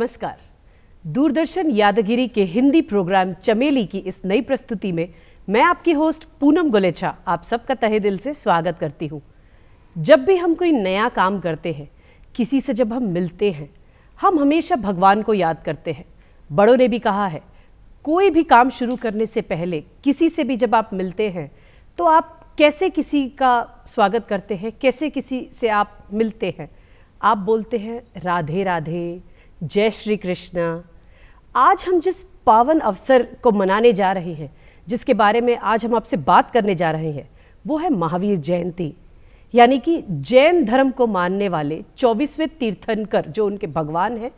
नमस्कार। दूरदर्शन यादगिरी के हिंदी प्रोग्राम चमेली की इस नई प्रस्तुति में मैं आपकी होस्ट पूनम गुलेछा आप सबका तहे दिल से स्वागत करती हूँ। जब भी हम कोई नया काम करते हैं, किसी से जब हम मिलते हैं, हम हमेशा भगवान को याद करते हैं। बड़ों ने भी कहा है, कोई भी काम शुरू करने से पहले किसी से भी जब आप मिलते हैं तो आप कैसे किसी का स्वागत करते हैं, कैसे किसी से आप मिलते हैं? आप बोलते हैं, राधे राधे। जय श्री कृष्ण। आज हम जिस पावन अवसर को मनाने जा रहे हैं, जिसके बारे में आज हम आपसे बात करने जा रहे हैं, वो है महावीर जयंती। यानी कि जैन धर्म को मानने वाले चौबीसवें तीर्थंकर जो उनके भगवान हैं,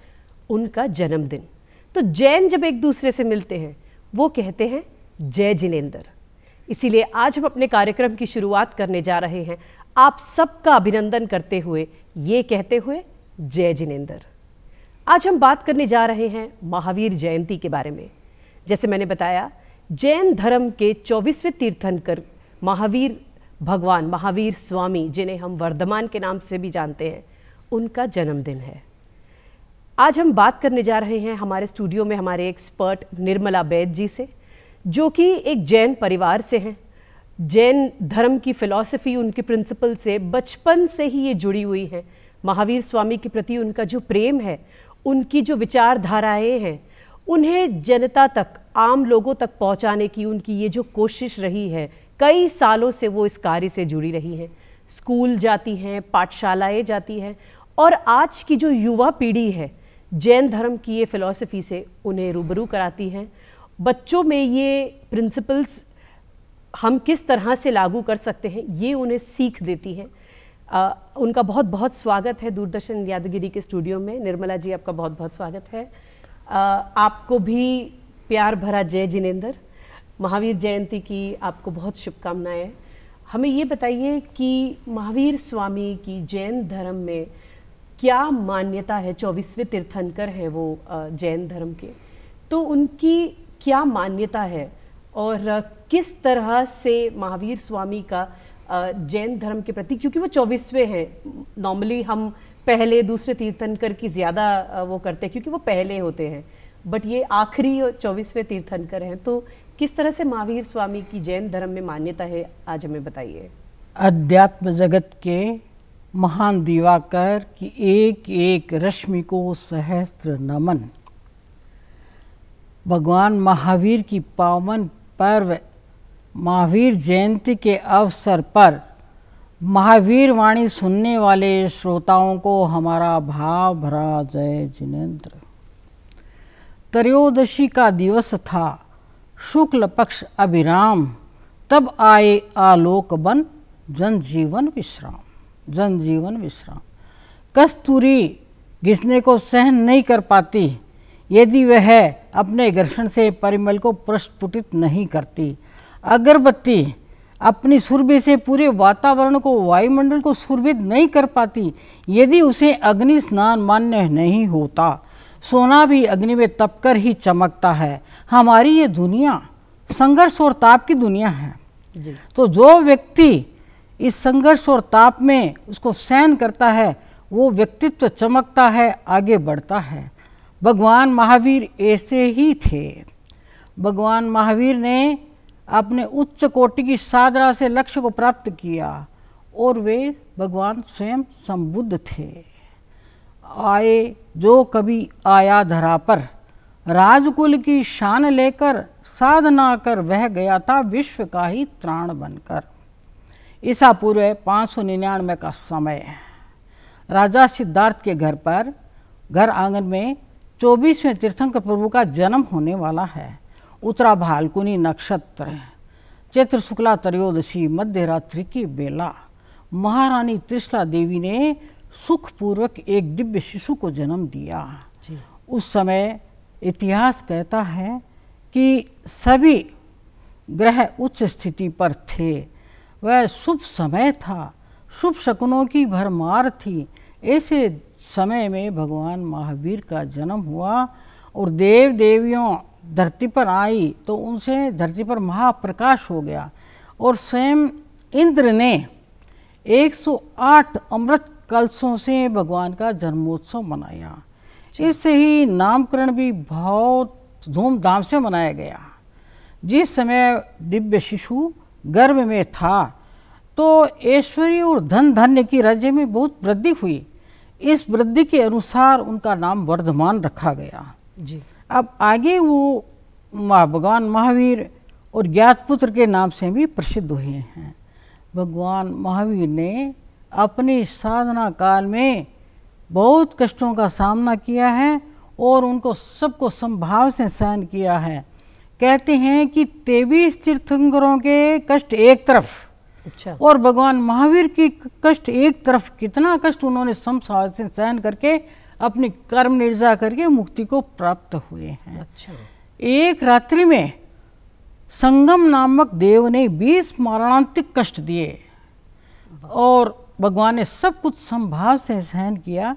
उनका जन्मदिन। तो जैन जब एक दूसरे से मिलते हैं, वो कहते हैं, जय जिनेन्द्र इसीलिए आज हम अपने कार्यक्रम की शुरुआत करने जा रहे हैं। आप सबका अभिनंदन करते हुए ये कहते हुए, जय जिनेन्द्र आज हम बात करने जा रहे हैं महावीर जयंती के बारे में। जैसे मैंने बताया, जैन धर्म के चौबीसवें तीर्थंकर महावीर भगवान, महावीर स्वामी, जिन्हें हम वर्धमान के नाम से भी जानते हैं, उनका जन्मदिन है। आज हम बात करने जा रहे हैं हमारे स्टूडियो में हमारे एक्सपर्ट निर्मला बैद जी से, जो कि एक जैन परिवार से हैं। जैन धर्म की फ़िलॉसफ़ी उनके प्रिंसिपल से बचपन से ही ये जुड़ी हुई है। महावीर स्वामी के प्रति उनका जो प्रेम है उनकी जो विचारधाराएँ हैं, उन्हें जनता तक, आम लोगों तक पहुँचाने की उनकी ये जो कोशिश रही है, कई सालों से वो इस कार्य से जुड़ी रही हैं। स्कूल जाती हैं, पाठशालाएँ जाती हैं, और आज की जो युवा पीढ़ी है, जैन धर्म की ये फ़िलॉसफ़ी से उन्हें रूबरू कराती हैं। बच्चों में ये प्रिंसिपल्स हम किस तरह से लागू कर सकते हैं, ये उन्हें सीख देती हैं। आ, उनका बहुत बहुत स्वागत है दूरदर्शन यादगिरी के स्टूडियो में। निर्मला जी आपका बहुत बहुत स्वागत है। आ, आपको भी प्यार भरा जय जिनेन्द्र महावीर जयंती की आपको बहुत शुभकामनाएँ। हमें ये बताइए कि महावीर स्वामी की जैन धर्म में क्या मान्यता है? चौबीसवें तीर्थंकर है वो जैन धर्म के। तो उनकी क्या मान्यता है? और किस तरह से महावीर स्वामी का जैन धर्म के प्रति, क्योंकि वो चौबीसवें हैं। नॉर्मली हम पहले, दूसरे तीर्थंकर की ज़्यादा वो करते हैं, क्योंकि वो पहले होते हैं। बट ये आखिरी चौबीसवें तीर्थंकर हैं तो किस तरह से महावीर स्वामी की जैन धर्म में मान्यता है, आज हमें बताइए। अध्यात्म जगत के महान दिवाकर की एक एक रश्मि को सहस्त्र नमन। भगवान महावीर की पावन पर्व महावीर जयंती के अवसर पर महावीर वाणी सुनने वाले श्रोताओं को हमारा भाव भरा जय जिनेन्द्र। त्रयोदशी का दिवस था। शुक्ल पक्ष अभिराम। तब आए आलोक बन, जनजीवन विश्राम जनजीवन विश्राम। कस्तूरी घिसने को सहन नहीं कर पाती। यदि वह अपने घर्षण से परिमल को प्रस्फुटित नहीं करती अगरबत्ती अपनी सुरभि से पूरे वातावरण को वायुमंडल को सुरभित नहीं कर पाती यदि उसे अग्नि स्नान मान्य नहीं होता सोना भी अग्नि में तपकर ही चमकता है। हमारी ये दुनिया संघर्ष और ताप की दुनिया है। तो जो व्यक्ति इस संघर्ष और ताप में उसको सहन करता है वो व्यक्तित्व चमकता है आगे बढ़ता है। भगवान महावीर ऐसे ही थे। भगवान महावीर ने अपने उच्च कोटि की साधना से लक्ष्य को प्राप्त किया और वे भगवान स्वयं संबुद्ध थे। आए जो कभी आया धरा पर, राजकुल की शान लेकर साधना कर वह गया था विश्व का ही त्राण बनकर। ईसा पूर्व पाँच सौ निन्यानवे का समय राजा सिद्धार्थ के घर पर, घर आँगन में चौबीसवें तीर्थंकर प्रभु का जन्म होने वाला है। उत्तरा भालकुनी नक्षत्र चैत्र शुक्ला त्रयोदशी मध्य रात्रि की बेला। महारानी त्रिशला देवी ने सुखपूर्वक एक दिव्य शिशु को जन्म दिया। उस समय इतिहास कहता है कि सभी ग्रह उच्च स्थिति पर थे। वह शुभ समय था। शुभ शकुनों की भरमार थी। ऐसे समय में भगवान महावीर का जन्म हुआ और देव देवियों धरती पर आई तो उनसे धरती पर महाप्रकाश हो गया। और स्वयं इंद्र ने 108 अमृत कलशों से भगवान का जन्मोत्सव मनाया। इससे ही नामकरण भी बहुत धूमधाम से मनाया गया। जिस समय दिव्य शिशु गर्भ में था तो ऐश्वर्य और धन धन्य की राज्य में बहुत वृद्धि हुई। इस वृद्धि के अनुसार उनका नाम वर्धमान रखा गया। जी। अब आगे वो माँ भगवान महावीर और ज्ञातपुत्र के नाम से भी प्रसिद्ध हुए हैं। भगवान महावीर ने अपनी साधना काल में बहुत कष्टों का सामना किया है और उनको सबको संभाव से सहन किया है। कहते हैं कि तेवीस तीर्थंकरों के कष्ट एक तरफ़ अच्छा। और भगवान महावीर की कष्ट एक तरफ़ कितना कष्ट उन्होंने समभाव से सहन करके अपनी कर्म निर्जा करके मुक्ति को प्राप्त हुए हैं। अच्छा। एक रात्रि में संगम नामक देव ने बीस मरणांतिक कष्ट दिए और भगवान ने सब कुछ संभाव से सहन किया।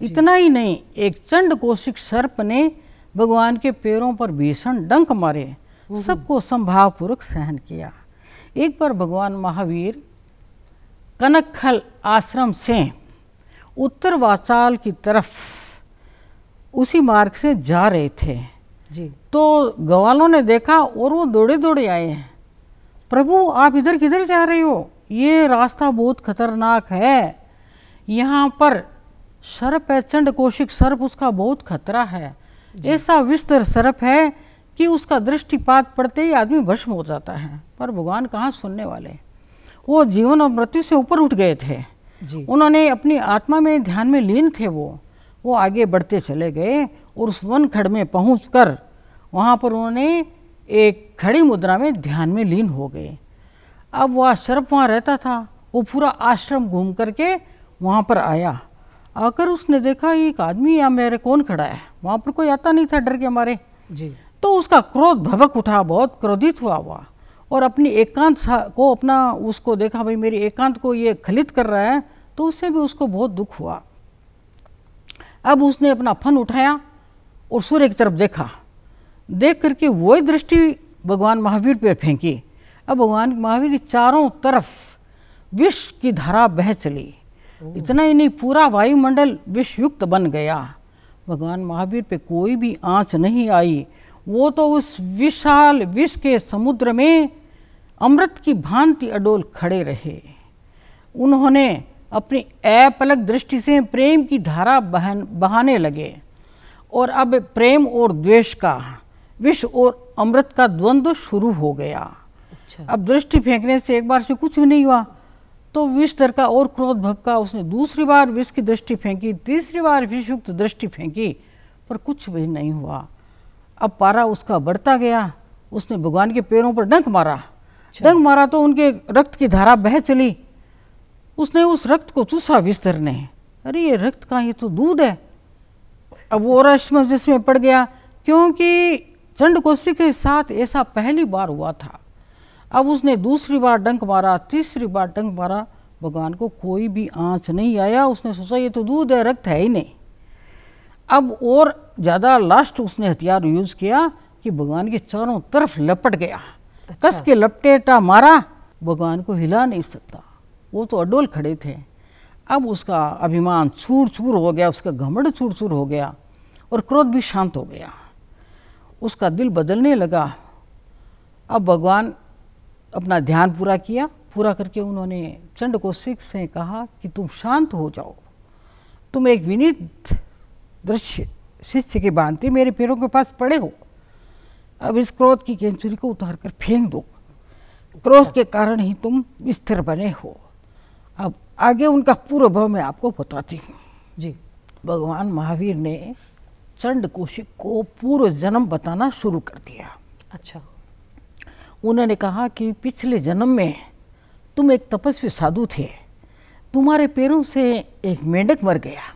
इतना ही नहीं एक चंड कोशिक सर्प ने भगवान के पैरों पर भीषण डंक मारे सबको संभाव पूर्वक सहन किया। एक बार भगवान महावीर कनकखल आश्रम से उत्तर वाचाल की तरफ़ उसी मार्ग से जा रहे थे। जी। तो गवालों ने देखा और वो दौड़े दौड़े आए हैं। प्रभु आप इधर किधर जा रहे हो? ये रास्ता बहुत खतरनाक है। यहाँ पर सर्प है चंड कोशिक सर्प उसका बहुत खतरा है। ऐसा विस्तर सर्प है कि उसका दृष्टिपात पड़ते ही आदमी भस्म हो जाता है। पर भगवान कहाँ सुनने वाले? वो जीवन और मृत्यु से ऊपर उठ गए थे। उन्होंने अपनी आत्मा में ध्यान में लीन थे वो। वो आगे बढ़ते चले गए और उस वन खड़ में पहुँच कर वहाँ पर उन्होंने एक खड़ी मुद्रा में ध्यान में लीन हो गए। अब वह सर्प वहाँ रहता था। वो पूरा आश्रम घूम करके वहाँ पर आया। आकर उसने देखा एक आदमी या मेरे कौन खड़ा है? वहाँ पर कोई आता नहीं था डर के मारे। जी। तो उसका क्रोध भभक उठा बहुत क्रोधित हुआ हुआ और अपनी एकांत को अपना उसको देखा भाई मेरी एकांत को ये खलित कर रहा है तो उससे भी उसको बहुत दुख हुआ। अब उसने अपना फन उठाया और सूर्य की तरफ़ देखा। देख करके वही दृष्टि भगवान महावीर पर फेंकी। अब भगवान महावीर की चारों तरफ़ विष की धारा बह चली। इतना ही नहीं पूरा वायुमंडल विषयुक्त बन गया। भगवान महावीर पे कोई भी आँच नहीं आई। वो तो उस विशाल विष के समुद्र में अमृत की भांति अडोल खड़े रहे। उन्होंने अपनी अपलक दृष्टि से प्रेम की धारा बहन बहाने लगे। और अब प्रेम और द्वेष का विष और अमृत का द्वंद्व शुरू हो गया। अच्छा। अब दृष्टि फेंकने से एक बार से कुछ भी नहीं हुआ। तो विष दर का और क्रोध भपका उसने दूसरी बार विष की दृष्टि फेंकी तीसरी बार विषयुक्त दृष्टि फेंकी पर कुछ भी नहीं हुआ। अब पारा उसका बढ़ता गया। उसने भगवान के पैरों पर डंक मारा। डंक मारा तो उनके रक्त की धारा बह चली। उसने उस रक्त को चूसा विस्तर ने। अरे ये रक्त का ये तो दूध है। अब वो और जिसमें पड़ गया क्योंकि चंड कोशी के साथ ऐसा पहली बार हुआ था। अब उसने दूसरी बार डंक मारा तीसरी बार डंक मारा भगवान को कोई भी आँच नहीं आया। उसने सोचा ये तो दूध है रक्त है ही नहीं। अब और ज़्यादा लास्ट उसने हथियार यूज़ किया कि भगवान के चारों तरफ़ लपट गया। अच्छा। कस के लपटेटा मारा भगवान को हिला नहीं सकता। वो तो अडोल खड़े थे। अब उसका अभिमान चूर चूर हो गया उसका घमंड चूर चूर हो गया और क्रोध भी शांत हो गया। उसका दिल बदलने लगा। अब भगवान अपना ध्यान पूरा किया। पूरा करके उन्होंने चंड को सिख से कहा कि तुम शांत हो जाओ। तुम एक विनीत दृश्य शिष्य की भांति मेरे पैरों के पास पड़े हो। अब इस क्रोध की केंचुरी को उतार कर फेंक दो। क्रोध के कारण ही तुम स्थिर बने हो। अब आगे उनका पूर्व भाव मैं आपको बताती हूँ। जी। भगवान महावीर ने चंड कौशिक को पूर्व जन्म बताना शुरू कर दिया। अच्छा। उन्होंने कहा कि पिछले जन्म में तुम एक तपस्वी साधु थे। तुम्हारे पैरों से एक मेंढक मर गया।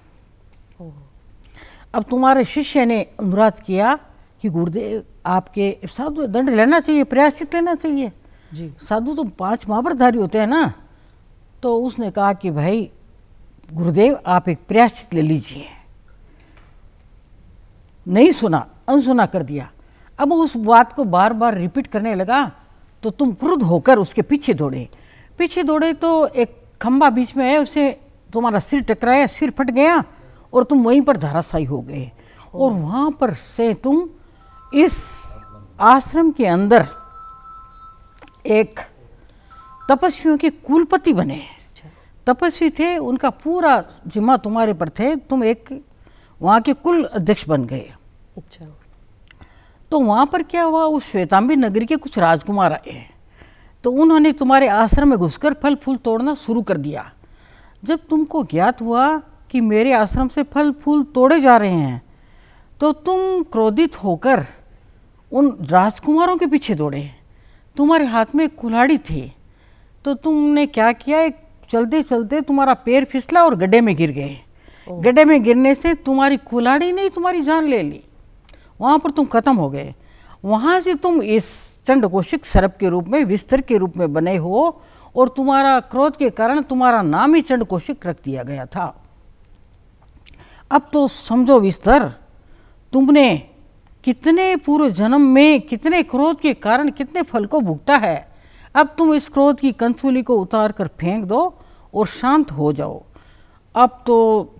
अब तुम्हारे शिष्य ने अनुराध किया कि गुरुदेव आपके साधु दंड लेना चाहिए प्रयाश्चित लेना चाहिए। जी। साधु तो पाँच महावरधारी होते हैं ना। तो उसने कहा कि भाई गुरुदेव आप एक प्रयाश्चित ले लीजिए। नहीं सुना अनसुना कर दिया। अब उस बात को बार बार रिपीट करने लगा तो तुम क्रुद्ध होकर उसके पीछे दौड़े। पीछे दौड़े तो एक खंबा बीच में है उसे तुम्हारा सिर टकराया सिर फट गया और तुम वहीं पर धाराशायी हो गए। और वहाँ पर से तुम इस आश्रम के अंदर एक तपस्वियों के कुलपति बने। अच्छा। तपस्वी थे उनका पूरा जिम्मा तुम्हारे पर थे तुम एक वहाँ के कुल अध्यक्ष बन गए। अच्छा। तो वहाँ पर क्या हुआ उस श्वेतांबी नगरी के कुछ राजकुमार आए। तो उन्होंने तुम्हारे आश्रम में घुसकर फल फूल तोड़ना शुरू कर दिया। जब तुमको ज्ञात हुआ कि मेरे आश्रम से फल फूल तोड़े जा रहे हैं। तो तुम क्रोधित होकर उन राजकुमारों के पीछे दौड़े। तुम्हारे हाथ में एक कुल्हाड़ी थी। तो तुमने क्या किया? एक चलते चलते तुम्हारा पैर फिसला और गड्ढे में गिर गए। गड्ढे में गिरने से तुम्हारी कुल्हाड़ी ने ही तुम्हारी जान ले ली। वहाँ पर तुम खत्म हो गए। वहाँ से तुम इस चंडकोशिक सर्प के रूप में विस्तर के रूप में बने हो और तुम्हारा क्रोध के कारण तुम्हारा नाम ही चंडकोशिक रख दिया गया था। अब तो समझो विस्तर तुमने कितने पूर्व जन्म में कितने क्रोध के कारण कितने फल को भुगता है? अब तुम इस क्रोध की कंसुली को उतार कर फेंक दो और शांत हो जाओ। अब तो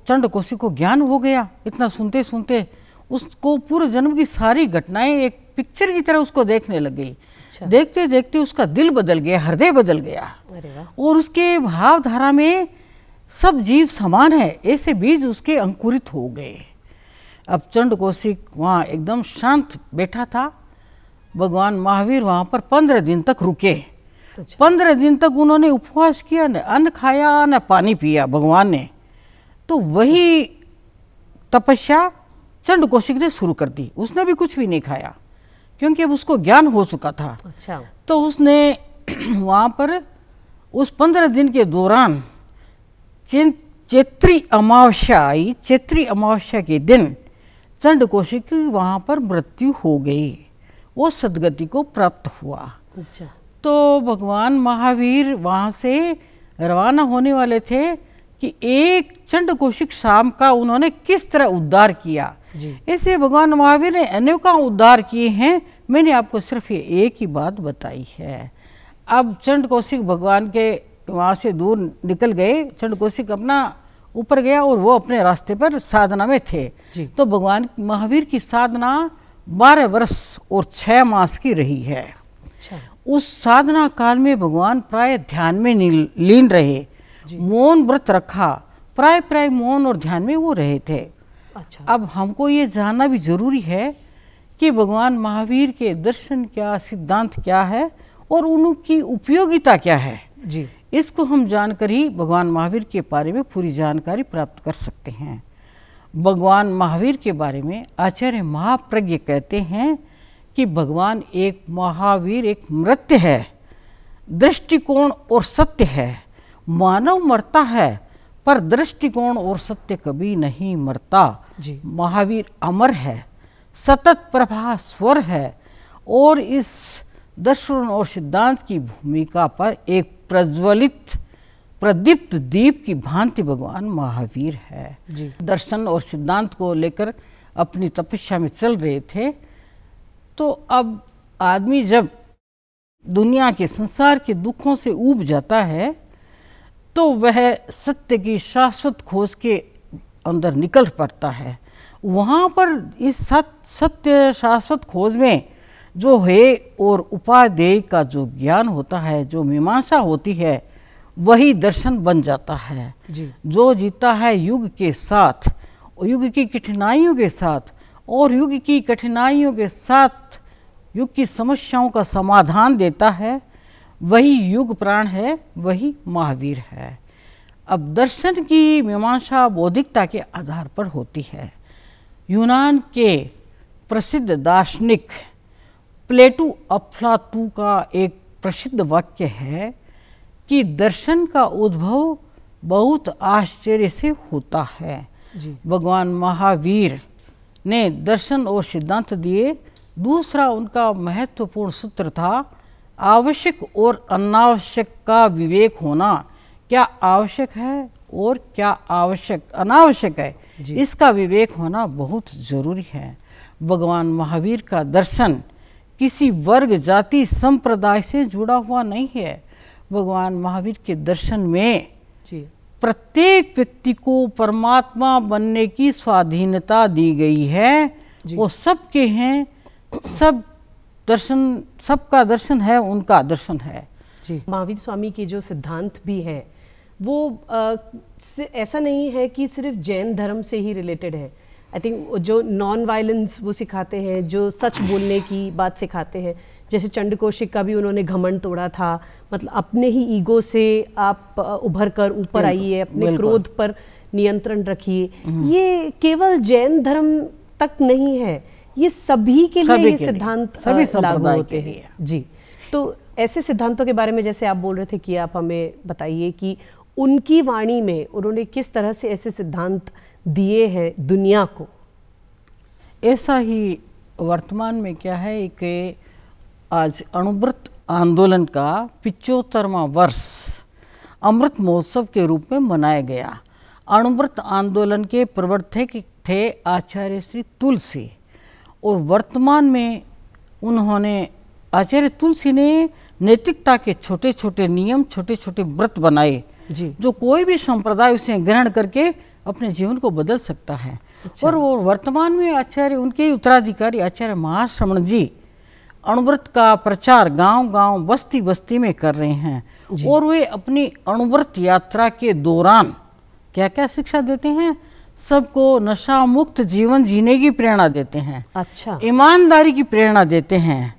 चंडकोशी को ज्ञान हो गया। इतना सुनते सुनते उसको पूर्व जन्म की सारी घटनाएँ एक पिक्चर की तरह उसको देखने लग गई। अच्छा। देखते देखते उसका दिल बदल गया हृदय बदल गया। और उसके भावधारा में सब जीव समान है ऐसे बीज उसके अंकुरित हो गए। अब चंड कौशिक वहाँ एकदम शांत बैठा था। भगवान महावीर वहाँ पर पंद्रह दिन तक रुके। अच्छा। पंद्रह दिन तक उन्होंने उपवास किया न अन्न खाया न पानी पिया भगवान ने। तो वही तपस्या चंड कौशिक ने शुरू कर दी। उसने भी कुछ भी नहीं खाया क्योंकि अब उसको ज्ञान हो चुका था। अच्छा। तो उसने वहाँ पर उस पंद्रह दिन के दौरान चैत्री अमावस्या आई चैत्री अमावस्या के दिन चंड कौशिक की वहाँ पर मृत्यु हो गई। वो सदगति को प्राप्त हुआ। अच्छा। तो भगवान महावीर वहाँ से रवाना होने वाले थे कि एक चंड कौशिक शाम का उन्होंने किस तरह उद्धार किया। ऐसे भगवान महावीर ने अनेकों उद्धार किए हैं। मैंने आपको सिर्फ़ ये एक ही बात बताई है। अब चंड कौशिक भगवान के वहाँ से दूर निकल गए चंड कौशिक अपना ऊपर गया और वो अपने रास्ते पर साधना में थे। तो भगवान महावीर की साधना बारह वर्ष और छः मास की रही है। अच्छा। उस साधना काल में भगवान प्राय ध्यान में नील- लीन रहे मौन व्रत रखा प्राय प्राय मौन और ध्यान में वो रहे थे। अच्छा। अब हमको ये जानना भी ज़रूरी है कि भगवान महावीर के दर्शन क्या सिद्धांत क्या है और उनकी उपयोगिता क्या है। जी। इसको हम जानकर ही भगवान महावीर के बारे में पूरी जानकारी प्राप्त कर सकते हैं। भगवान महावीर के बारे में आचार्य महाप्रज्ञ कहते हैं कि भगवान एक महावीर एक मृत्य है दृष्टिकोण और सत्य है। मानव मरता है पर दृष्टिकोण और सत्य कभी नहीं मरता। जी। महावीर अमर है सतत प्रभा स्वर है और इस दर्शन और सिद्धांत की भूमिका पर एक प्रज्वलित प्रदीप्त दीप की भांति भगवान महावीर है। जी। दर्शन और सिद्धांत को लेकर अपनी तपस्या में चल रहे थे। तो अब आदमी जब दुनिया के संसार के दुखों से ऊब जाता है तो वह सत्य की शाश्वत खोज के अंदर निकल पड़ता है। वहाँ पर इस सत्य शाश्वत खोज में जो है और उपादेय का जो ज्ञान होता है जो मीमांसा होती है वही दर्शन बन जाता है। जी। जो जीता है युग के साथ युग की कठिनाइयों के साथ और युग की कठिनाइयों के साथ युग की समस्याओं का समाधान देता है वही युग प्राण है वही महावीर है। अब दर्शन की मीमांसा बौद्धिकता के आधार पर होती है। यूनान के प्रसिद्ध दार्शनिक प्लेटू अफलातू का एक प्रसिद्ध वाक्य है कि दर्शन का उद्भव बहुत आश्चर्य से होता है। जी। भगवान महावीर ने दर्शन और सिद्धांत दिए। दूसरा उनका महत्वपूर्ण सूत्र था आवश्यक और अनावश्यक का विवेक होना। क्या आवश्यक है और क्या आवश्यक? अनावश्यक है। इसका विवेक होना बहुत ज़रूरी है। भगवान महावीर का दर्शन किसी वर्ग जाति संप्रदाय से जुड़ा हुआ नहीं है। भगवान महावीर के दर्शन में जी। प्रत्येक व्यक्ति को परमात्मा बनने की स्वाधीनता दी गई है। वो सबके हैं सब दर्शन सबका दर्शन है उनका दर्शन है। जी। महावीर स्वामी के जो सिद्धांत भी हैं वो आ, ऐसा नहीं है कि सिर्फ़ जैन धर्म से ही रिलेटेड है। आई थिंक जो नॉन वायलेंस वो सिखाते हैं जो सच बोलने की बात सिखाते हैं जैसे चंड कौशिक का भी उन्होंने घमंड तोड़ा था मतलब अपने ही ईगो से आप उभर कर ऊपर आइए अपने क्रोध पर नियंत्रण रखिए। हम्म। ये केवल जैन धर्म तक नहीं है ये सभी के सभी लिए ये सिद्धांत सभी लागू होते हैं। जी। तो ऐसे सिद्धांतों के बारे में जैसे आप बोल रहे थे कि आप हमें बताइए कि उनकी वाणी में उन्होंने किस तरह से ऐसे सिद्धांत दिए हैं दुनिया को। ऐसा ही वर्तमान में क्या है कि आज अणुव्रत आंदोलन का पिचोत्तरवा वर्ष अमृत महोत्सव के रूप में मनाया गया। अणुव्रत आंदोलन के प्रवर्तक थे आचार्य श्री तुलसी और वर्तमान में उन्होंने आचार्य तुलसी ने नैतिकता के छोटे छोटे नियम छोटे छोटे व्रत बनाए जी। जो कोई भी संप्रदाय उसे ग्रहण करके अपने जीवन को बदल सकता है। अच्छा। और वो वर्तमान में आचार्य उनके ही उत्तराधिकारी आचार्य महाश्रमण जी अणुव्रत का प्रचार गाँव गाँव बस्ती बस्ती में कर रहे हैं। और वे अपनी अणुव्रत यात्रा के दौरान क्या क्या शिक्षा देते हैं? सबको नशा मुक्त जीवन जीने की प्रेरणा देते हैं। अच्छा। ईमानदारी की प्रेरणा देते हैं।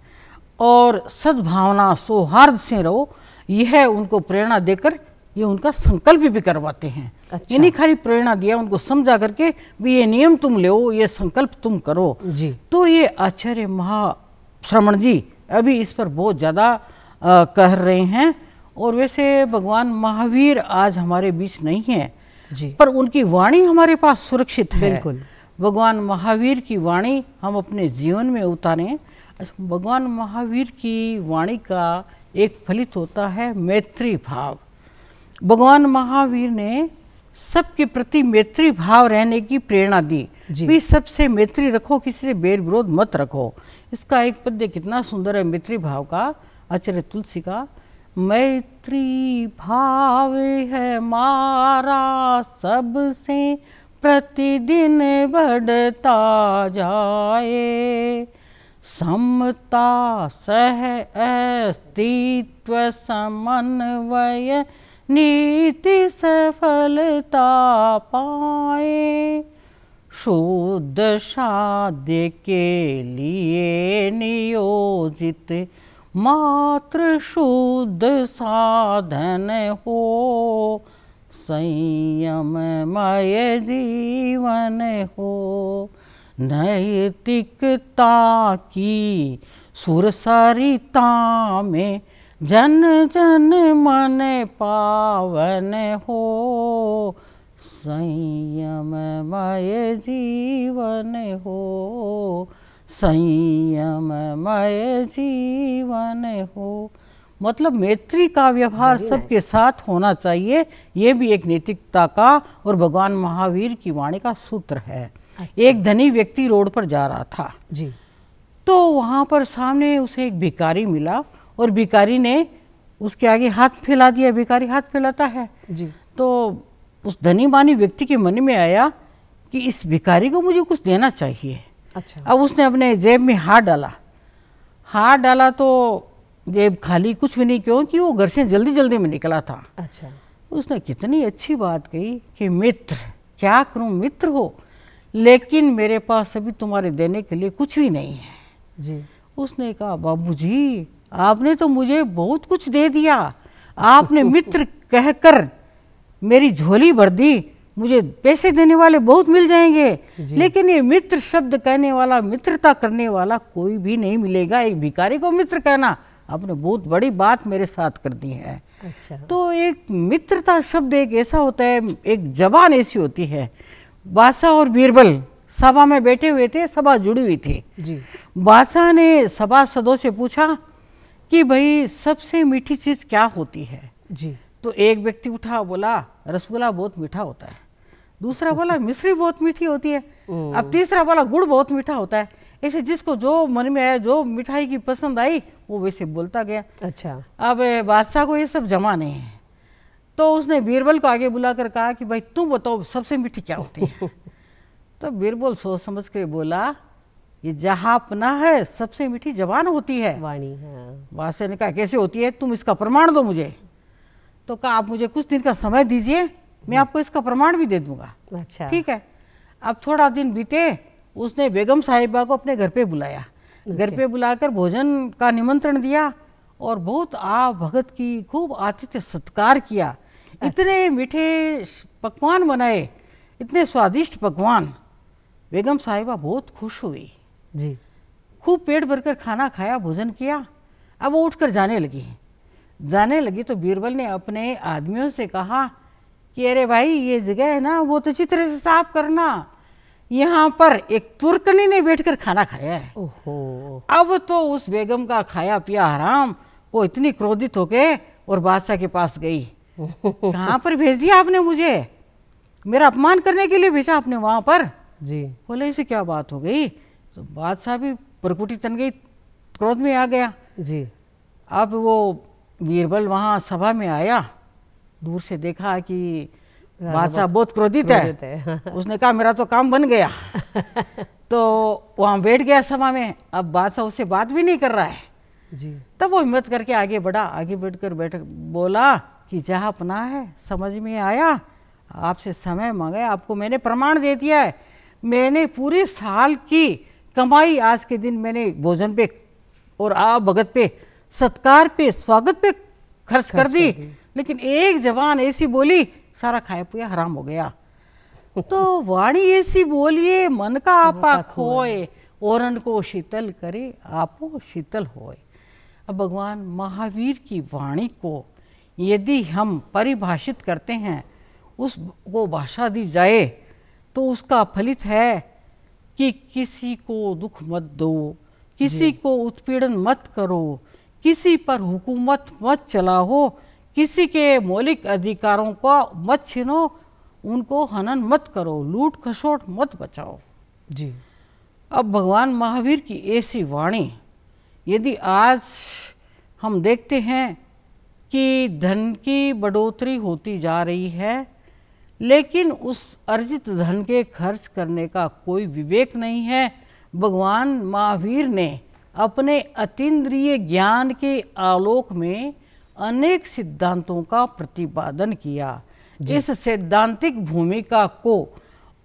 और सद्भावना सौहार्द से रहो यह उनको प्रेरणा देकर ये उनका संकल्प भी करवाते हैं। अच्छा। ये नहीं खाली प्रेरणा दिया उनको समझा करके भी ये नियम तुम लो ये संकल्प तुम करो। जी। तो ये आचार्य महाश्रमण जी अभी इस पर बहुत ज़्यादा कह रहे हैं। और वैसे भगवान महावीर आज हमारे बीच नहीं है जी। पर उनकी वाणी हमारे पास सुरक्षित है। बिल्कुल। भगवान महावीर की वाणी हम अपने जीवन में उतारें। भगवान महावीर की वाणी का एक फलित होता है मैत्री भाव। भगवान महावीर ने सबके प्रति मैत्री भाव रहने की प्रेरणा दी। भी सबसे मैत्री रखो किसी से बेर विरोध मत रखो। इसका एक पद्य कितना सुंदर है मैत्री भाव का आचार्य तुलसी का। मैत्री भाव है मारा सबसे प्रतिदिन बढ़ता जाए। समता सह अस्तित्व समन्वय नीति सफलता पाए, शुद्ध शाद्य के लिए नियोजित मात्र शुद्ध साधन हो। संयममय जीवन हो। नैतिकता की सुरसरिता में जन जन मन पावन हो संयममय जीवन हो संयम मय जीवन हो। मतलब मैत्री का व्यवहार सबके साथ होना चाहिए ये भी एक नैतिकता का और भगवान महावीर की वाणी का सूत्र है। अच्छा। एक धनी व्यक्ति रोड पर जा रहा था। जी। तो वहाँ पर सामने उसे एक भिकारी मिला और भिकारी ने उसके आगे हाथ फैला दिया भिकारी हाथ फैलाता है। जी। तो उस धनी मानी व्यक्ति के मन में आया कि इस भिकारी को मुझे कुछ देना चाहिए। अच्छा। अब उसने अपने जेब में हाथ डाला। हाथ डाला तो जेब खाली कुछ भी नहीं क्योंकि वो घर से जल्दी जल्दी में निकला था। अच्छा। उसने कितनी अच्छी बात कही कि मित्र क्या करूँ? मित्र हो लेकिन मेरे पास अभी तुम्हारे देने के लिए कुछ भी नहीं है। जी। उसने कहा बाबू जी आपने तो मुझे बहुत कुछ दे दिया। आपने मित्र कहकर मेरी झोली भर दी। मुझे पैसे देने वाले बहुत मिल जाएँगे। लेकिन ये मित्र शब्द कहने वाला मित्रता करने वाला कोई भी नहीं मिलेगा। एक भिकारी को मित्र कहना आपने बहुत बड़ी बात मेरे साथ कर दी है। अच्छा। तो एक मित्रता शब्द एक ऐसा होता है एक जबान ऐसी होती है। बादशाह और बीरबल सभा में बैठे हुए थे सभा जुड़ी हुई थी। बादशाह ने सभासदों से पूछा कि भाई सबसे मीठी चीज़ क्या होती है? जी। तो एक व्यक्ति उठा बोला रसगुल्ला बहुत मीठा होता है। दूसरा बोला मिश्री बहुत मीठी होती है। अब तीसरा बोला गुड़ बहुत मीठा होता है। ऐसे जिसको जो मन में आया जो मिठाई की पसंद आई वो वैसे बोलता गया। अच्छा। अब बादशाह को ये सब जमा नहीं है। तो उसने बीरबल को आगे बुलाकर कहा कि भाई तुम बताओ सबसे मीठी क्या होती है? तो बीरबल सोच समझ कर बोला ये जहाँ अपना है सबसे मीठी जबान होती है। वाणी हाँ। बादशाह ने कहा कैसे होती है? तुम इसका प्रमाण दो मुझे। तो कहा आप मुझे कुछ दिन का समय दीजिए मैं आपको इसका प्रमाण भी दे दूँगा। अच्छा। ठीक है। अब थोड़ा दिन बीते उसने बेगम साहिबा को अपने घर पे बुलाया। घर पे बुलाकर भोजन का निमंत्रण दिया और बहुत आ भगत की खूब आतिथ्य सत्कार किया। अच्छा। इतने मीठे पकवान बनाए इतने स्वादिष्ट पकवान। बेगम साहिबा बहुत खुश हुई। जी। खूब पेट भरकर खाना खाया भोजन किया अब वो उठकर जाने लगी जाने लगी तो बीरबल ने अपने आदमियों से कहा कि अरे भाई ये जगह है ना वो तो अच्छी तरह से साफ़ करना। यहाँ पर एक तुर्कनी ने बैठकर खाना खाया है। ओहो। अब तो उस बेगम का खाया पिया हराम वो इतनी क्रोधित होके और बादशाह के पास गई। कहाँ पर भेज दिया आपने मुझे? मेरा अपमान करने के लिए भेजा आपने वहाँ पर? जी। बोले इसे क्या बात हो गई? तो बादशाह भी परकुटी तन गई क्रोध में आ गया। जी। अब वो बीरबल वहाँ सभा में आया दूर से देखा कि बादशाह बहुत क्रोधित है। है। उसने कहा मेरा तो काम बन गया। तो वहाँ बैठ गया सभा में। अब बादशाह उससे बात भी नहीं कर रहा है। जी। तब वो हिम्मत करके आगे बढ़ा। आगे बैठ बढ़कर बैठ बोला कि जहाँ अपना है समझ में आया। आपसे समय मांगा आपको मैंने प्रमाण दे दिया है। मैंने पूरे साल की कमाई आज के दिन मैंने भोजन पे और आ भगत पे सत्कार पे स्वागत पे खर्च कर दी। लेकिन एक जवान ऐसी बोली सारा खाया पिया हराम हो गया। तो वाणी ऐसी बोलिए मन का आपा खोए औरन को शीतल करे आपो शीतल होए। अब भगवान महावीर की वाणी को यदि हम परिभाषित करते हैं उसको भाषा दी जाए तो उसका फलित है कि किसी को दुख मत दो किसी को उत्पीड़न मत करो किसी पर हुकूमत मत चलाओ किसी के मौलिक अधिकारों का मत छीनो उनको हनन मत करो लूट खसोट मत बचाओ। जी। अब भगवान महावीर की ऐसी वाणी यदि आज हम देखते हैं कि धन की बढ़ोतरी होती जा रही है लेकिन उस अर्जित धन के खर्च करने का कोई विवेक नहीं है। भगवान महावीर ने अपने अतीन्द्रिय ज्ञान के आलोक में अनेक सिद्धांतों का प्रतिपादन किया। इस सैद्धांतिक भूमिका को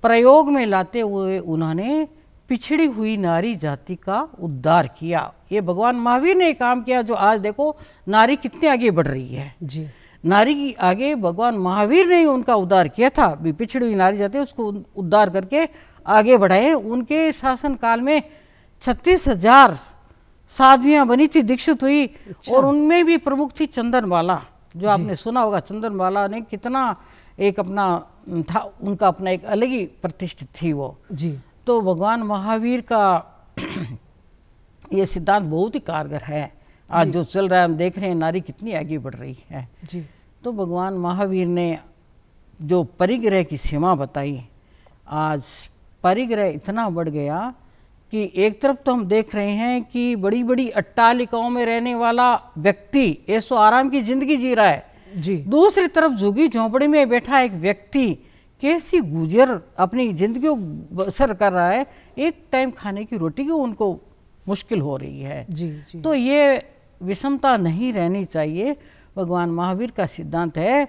प्रयोग में लाते हुए उन्होंने पिछड़ी हुई नारी जाति का उद्धार किया। ये भगवान महावीर ने काम किया जो आज देखो नारी कितनी आगे बढ़ रही है। जी। नारी की आगे भगवान महावीर ने उनका उद्धार किया था। भी पिछड़ी हुई नारी जाति उसको उद्धार करके आगे बढ़ाए उनके शासन काल में छत्तीस हज़ार साध्वियाँ बनी थी दीक्षित हुई और उनमें भी प्रमुख थी चंदनबाला। जो आपने सुना होगा चंदनबाला ने कितना एक अपना था उनका अपना एक अलग ही प्रतिष्ठित थी वो। जी। तो भगवान महावीर का ये सिद्धांत बहुत ही कारगर है। आज जो चल रहा है हम देख रहे हैं नारी कितनी आगे बढ़ रही है। जी। तो भगवान महावीर ने जो परिग्रह की सीमा बताई आज परिग्रह इतना बढ़ गया कि एक तरफ़ तो हम देख रहे हैं कि बड़ी बड़ी अट्टालिकाओं में रहने वाला व्यक्ति ऐसो आराम की ज़िंदगी जी रहा है। जी। दूसरी तरफ़ झुगी झोंपड़ी में बैठा एक व्यक्ति कैसी गुजर अपनी ज़िंदगी को बसर कर रहा है एक टाइम खाने की रोटी की उनको मुश्किल हो रही है। जी जी। तो ये विषमता नहीं रहनी चाहिए। भगवान महावीर का सिद्धांत है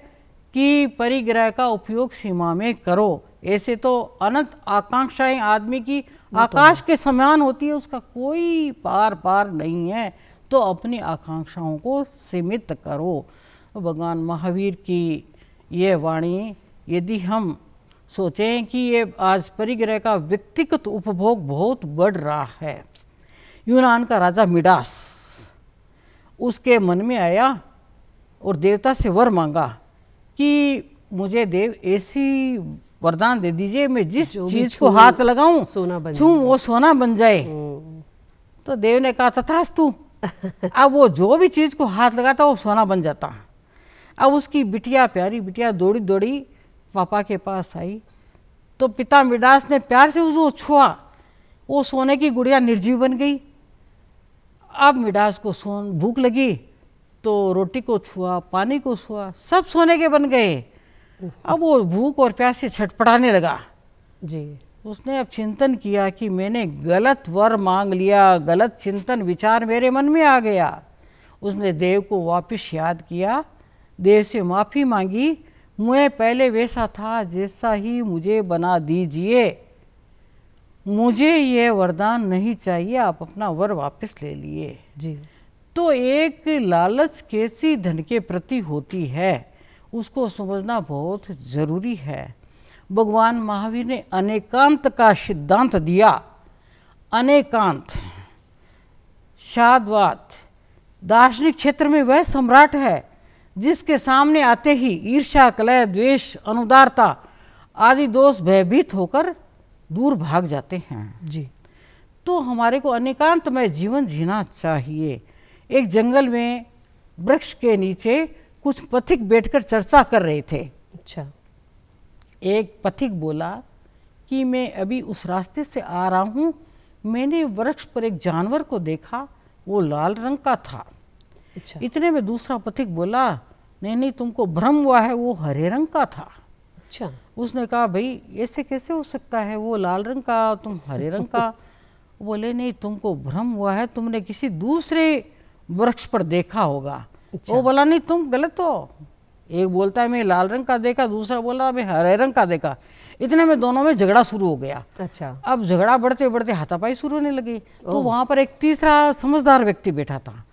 कि परिग्रह का उपयोग सीमा में करो। ऐसे तो अनंत आकांक्षाएँ आदमी की आकाश के समान होती है उसका कोई पार पार नहीं है। तो अपनी आकांक्षाओं को सीमित करो। भगवान महावीर की ये वाणी यदि हम सोचें कि ये आज परिग्रह का व्यक्तिगत उपभोग बहुत बढ़ रहा है। यूनान का राजा मिडास उसके मन में आया और देवता से वर मांगा कि मुझे देव ऐसी वरदान दे दीजिए मैं जिस चीज़ को हाथ लगाऊँ सोना बन छूं वो सोना बन जाए। तो देव ने कहा तथास्तु। अब वो जो भी चीज़ को हाथ लगाता वो सोना बन जाता। अब उसकी बिटिया प्यारी बिटिया दौड़ी दौड़ी पापा के पास आई। तो पिता मिडास ने प्यार से उसको छुआ। वो सोने की गुड़िया निर्जीव बन गई। अब मिडास को सोन भूख लगी। तो रोटी को छुआ पानी को छुआ सब सोने के बन गए। अब वो भूख और प्यास से छटपटाने लगा। जी। उसने अब चिंतन किया कि मैंने गलत वर मांग लिया गलत चिंतन विचार मेरे मन में आ गया। उसने देव को वापस याद किया। देव से माफ़ी मांगी मैं पहले वैसा था जैसा ही मुझे बना दीजिए। मुझे ये वरदान नहीं चाहिए आप अपना वर वापस ले लिए। जी। तो एक लालच कैसी धन के प्रति होती है उसको समझना बहुत ज़रूरी है। भगवान महावीर ने अनेकांत का सिद्धांत दिया। अनेकांत शादवाद दार्शनिक क्षेत्र में वह सम्राट है जिसके सामने आते ही ईर्ष्या कलह द्वेष अनुदारता आदि दोष भयभीत होकर दूर भाग जाते हैं। जी। तो हमारे को अनेकांत में जीवन जीना चाहिए। एक जंगल में वृक्ष के नीचे कुछ पथिक बैठकर चर्चा कर रहे थे। अच्छा। एक पथिक बोला कि मैं अभी उस रास्ते से आ रहा हूँ। मैंने वृक्ष पर एक जानवर को देखा वो लाल रंग का था। अच्छा। इतने में दूसरा पथिक बोला नहीं नहीं तुमको भ्रम हुआ है वो हरे रंग का था। अच्छा। उसने कहा भाई ऐसे कैसे हो सकता है वो लाल रंग का तुम हरे रंग का? बोले नहीं तुमको भ्रम हुआ है तुमने किसी दूसरे वृक्ष पर देखा होगा। वो बोला नहीं तुम गलत हो। एक बोलता है मैं लाल रंग का देखा दूसरा बोला मैं हरे रंग का देखा इतने में दोनों में झगड़ा शुरू हो गया। अच्छा। अब झगड़ा बढ़ते बढ़ते हाथापाई शुरू होने लगी। तो वहाँ पर एक तीसरा समझदार व्यक्ति बैठा था।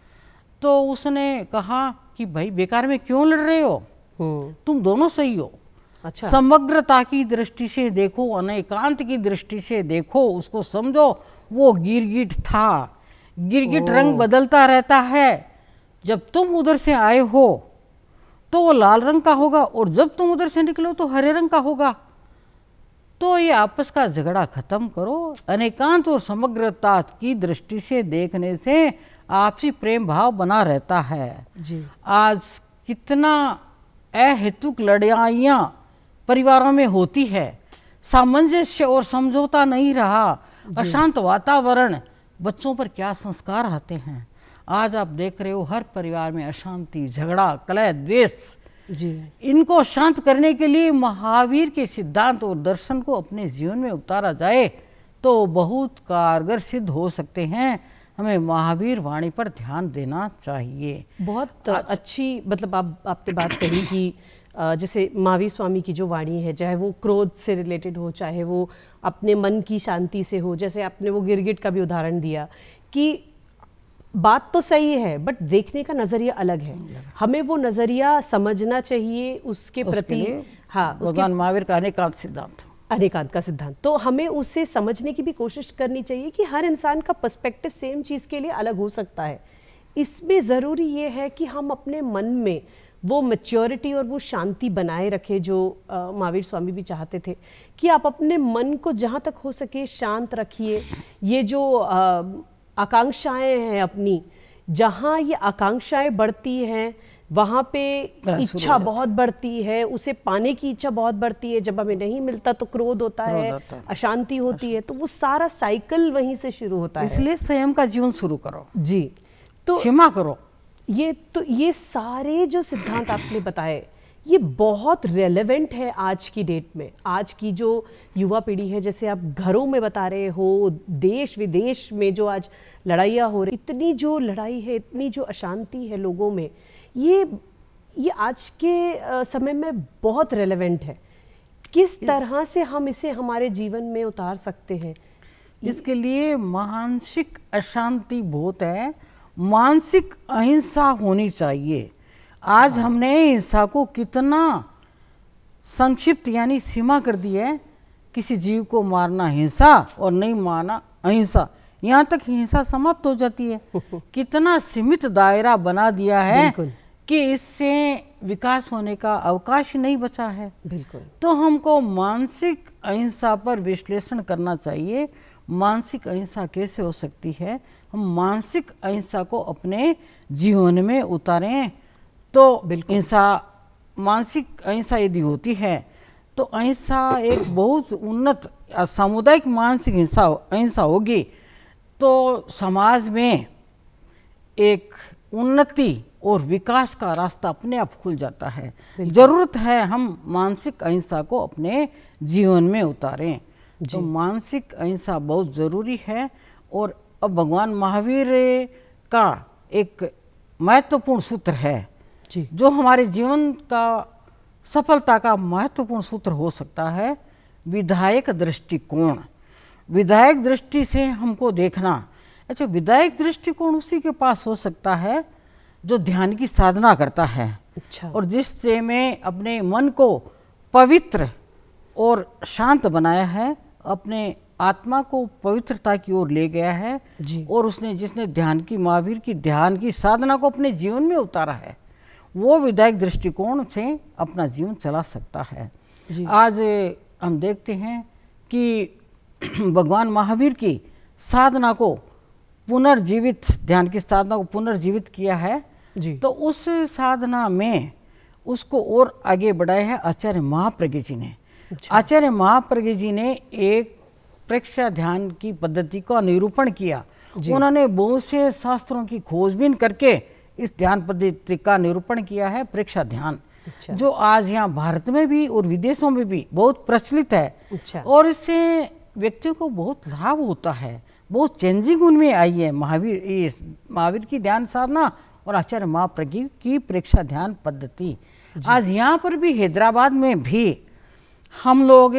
तो उसने कहा कि भाई बेकार में क्यों लड़ रहे हो? हम्म। तुम दोनों सही हो। अच्छा। समग्रता की दृष्टि से देखो अनेकांत की दृष्टि से देखो उसको समझो। वो गिरगिट था। गिरगिट रंग बदलता रहता है। जब तुम उधर से आए हो तो वो लाल रंग का होगा और जब तुम उधर से निकलो तो हरे रंग का होगा। तो ये आपस का झगड़ा खत्म करो। अनेकांत और समग्रता की दृष्टि से देखने से आपसी प्रेम भाव बना रहता है। जी। आज कितना अहेतुक लड़ाइयाँ परिवारों में होती है। सामंजस्य और समझौता नहीं रहा। अशांत वातावरण बच्चों पर क्या संस्कार आते हैं? आज आप देख रहे हो हर परिवार में अशांति झगड़ा कलह द्वेष। जी। इनको शांत करने के लिए महावीर के सिद्धांत और दर्शन को अपने जीवन में उतारा जाए तो बहुत कारगर सिद्ध हो सकते हैं। हमें महावीर वाणी पर ध्यान देना चाहिए। बहुत अच्छी मतलब आप आपने बात कही कि जैसे महावीर स्वामी की जो वाणी है चाहे वो क्रोध से रिलेटेड हो चाहे वो अपने मन की शांति से हो जैसे आपने वो गिरगिट का भी उदाहरण दिया कि बात तो सही है बट देखने का नज़रिया अलग है। हमें वो नज़रिया समझना चाहिए उसके उसके प्रति। हाँ भगवान महावीर का अनेकांत सिद्धांत। अनेकांत का सिद्धांत। तो हमें उसे समझने की भी कोशिश करनी चाहिए कि हर इंसान का पर्सपेक्टिव सेम चीज़ के लिए अलग हो सकता है। इसमें ज़रूरी ये है कि हम अपने मन में वो मेच्योरिटी और वो शांति बनाए रखें जो महावीर स्वामी भी चाहते थे कि आप अपने मन को जहाँ तक हो सके शांत रखिए। ये जो आकांक्षाएँ हैं अपनी जहाँ ये आकांक्षाएँ बढ़ती हैं वहाँ पे इच्छा बहुत बढ़ती है उसे पाने की इच्छा बहुत बढ़ती है जब हमें नहीं मिलता तो क्रोध होता है है। अशांति होती है तो वो सारा साइकिल वहीं से शुरू होता है। इसलिए संयम का जीवन शुरू करो। जी तो क्षमा करो। ये तो ये सारे जो सिद्धांत आपने बताए ये बहुत रेलेवेंट है आज की डेट में। आज की जो युवा पीढ़ी है जैसे आप घरों में बता रहे हो देश विदेश में जो आज लड़ाइयाँ हो रही इतनी जो लड़ाई है इतनी जो अशांति है लोगों में ये ये आज के समय में बहुत रेलेवेंट है। किस तरह से हम इसे हमारे जीवन में उतार सकते हैं? इसके लिए मानसिक अशांति बहुत है। मानसिक अहिंसा होनी चाहिए। आज हमने हिंसा को कितना संक्षिप्त यानी सीमा कर दी है किसी जीव को मारना हिंसा और नहीं मारना अहिंसा। यहाँ तक हिंसा समाप्त हो जाती है। कितना सीमित दायरा बना दिया है कि इससे विकास होने का अवकाश नहीं बचा है। बिल्कुल। तो हमको मानसिक अहिंसा पर विश्लेषण करना चाहिए। मानसिक अहिंसा कैसे हो सकती है? हम मानसिक अहिंसा को अपने जीवन में उतारें। तो अहिंसा मानसिक अहिंसा यदि होती है तो अहिंसा एक बहुत उन्नत सामुदायिक मानसिक हिंसा अहिंसा होगी। तो समाज में एक उन्नति और विकास का रास्ता अपने आप खुल जाता है। ज़रूरत है हम मानसिक अहिंसा को अपने जीवन में उतारें। तो मानसिक अहिंसा बहुत ज़रूरी है और अब भगवान महावीर का एक महत्वपूर्ण सूत्र है जी। जो हमारे जीवन का सफलता का महत्वपूर्ण सूत्र हो सकता है विधायक दृष्टिकोण। विधायक दृष्टि से हमको देखना। अच्छा विधायक दृष्टिकोण उसी के पास हो सकता है जो ध्यान की साधना करता है। अच्छा। और जिससे मैं अपने मन को पवित्र और शांत बनाया है अपने आत्मा को पवित्रता की ओर ले गया है जी। और उसने जिसने ध्यान की महावीर की ध्यान की साधना को अपने जीवन में उतारा है वो विधायक दृष्टिकोण से अपना जीवन चला सकता है जी। आज हम देखते हैं कि भगवान महावीर की साधना को पुनर्जीवित ध्यान की साधना को पुनर्जीवित किया है जी तो उस साधना में उसको और आगे बढ़ाया है आचार्य महाप्रज्ञ जी ने अच्छा। आचार्य महाप्रज्ञ जी ने एक प्रेक्षा ध्यान की पद्धति का निरूपण किया। उन्होंने बहुत से शास्त्रों की खोजबीन करके इस ध्यान पद्धति का निरूपण किया है प्रेक्षा ध्यान। अच्छा। जो आज यहाँ भारत में भी और विदेशों में भी बहुत प्रचलित है। अच्छा। और इससे व्यक्तियों को बहुत लाभ होता है। बहुत चेंजिंग उनमें आई है महावीर इस महावीर की ध्यान साधना और आचार्य महाप्रज्ञ की प्रेक्षा ध्यान पद्धति। आज यहाँ पर भी हैदराबाद में भी हम लोग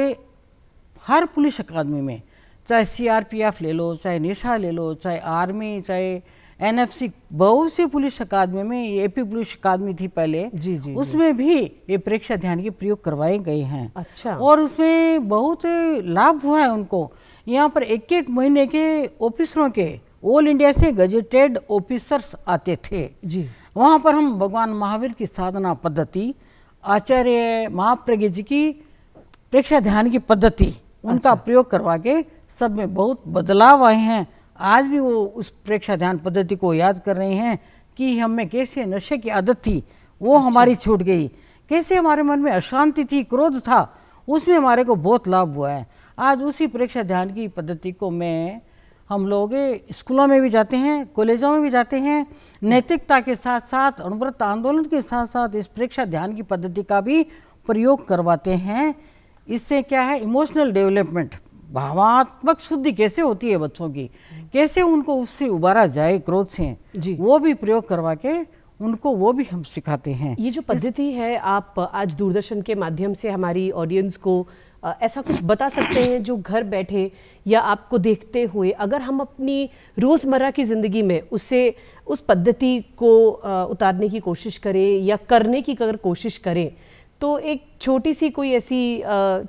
हर पुलिस अकादमी में चाहे सीआरपीएफ ले लो चाहे निशा ले लो चाहे आर्मी चाहे एनएफसी बहुत सी पुलिस अकादमी में एपी पुलिस अकादमी थी पहले। जी, जी, उसमें जी। भी ये प्रेक्षा ध्यान के प्रयोग करवाए गए हैं। अच्छा। और उसमें बहुत लाभ हुआ है उनको। यहाँ पर एक एक महीने के ऑफिसरों के ऑल इंडिया से गजेटेड ऑफिसर्स आते थे। जी। वहाँ पर हम भगवान महावीर की साधना पद्धति आचार्य महाप्रज्ञ जी की प्रेक्षा ध्यान की पद्धति उनका प्रयोग करवा के सब में बहुत बदलाव आए हैं। आज भी वो उस प्रेक्षा ध्यान पद्धति को याद कर रहे हैं कि हमें कैसे नशे की आदत थी वो अच्छा। हमारी छूट गई। कैसे हमारे मन में अशांति थी क्रोध था उसमें हमारे को बहुत लाभ हुआ है। आज उसी प्रेक्षा ध्यान की पद्धति को मैं हम लोग स्कूलों में भी जाते हैं कॉलेजों में भी जाते हैं। नैतिकता के साथ साथ अणुव्रत आंदोलन के साथ साथ इस प्रेक्षा ध्यान की पद्धति का भी प्रयोग करवाते हैं। इससे क्या है इमोशनल डेवलपमेंट भावात्मक शुद्धि कैसे होती है बच्चों की? कैसे उनको उससे उबारा जाए क्रोध से? जी। वो भी प्रयोग करवा के उनको वो भी हम सिखाते हैं। ये जो पद्धति है आप आज दूरदर्शन के माध्यम से हमारी ऑडियंस को ऐसा कुछ बता सकते हैं जो घर बैठे या आपको देखते हुए अगर हम अपनी रोज़मर्रा की ज़िंदगी में उससे उस पद्धति को उतारने की कोशिश करें या करने की अगर कोशिश करें तो एक छोटी सी कोई ऐसी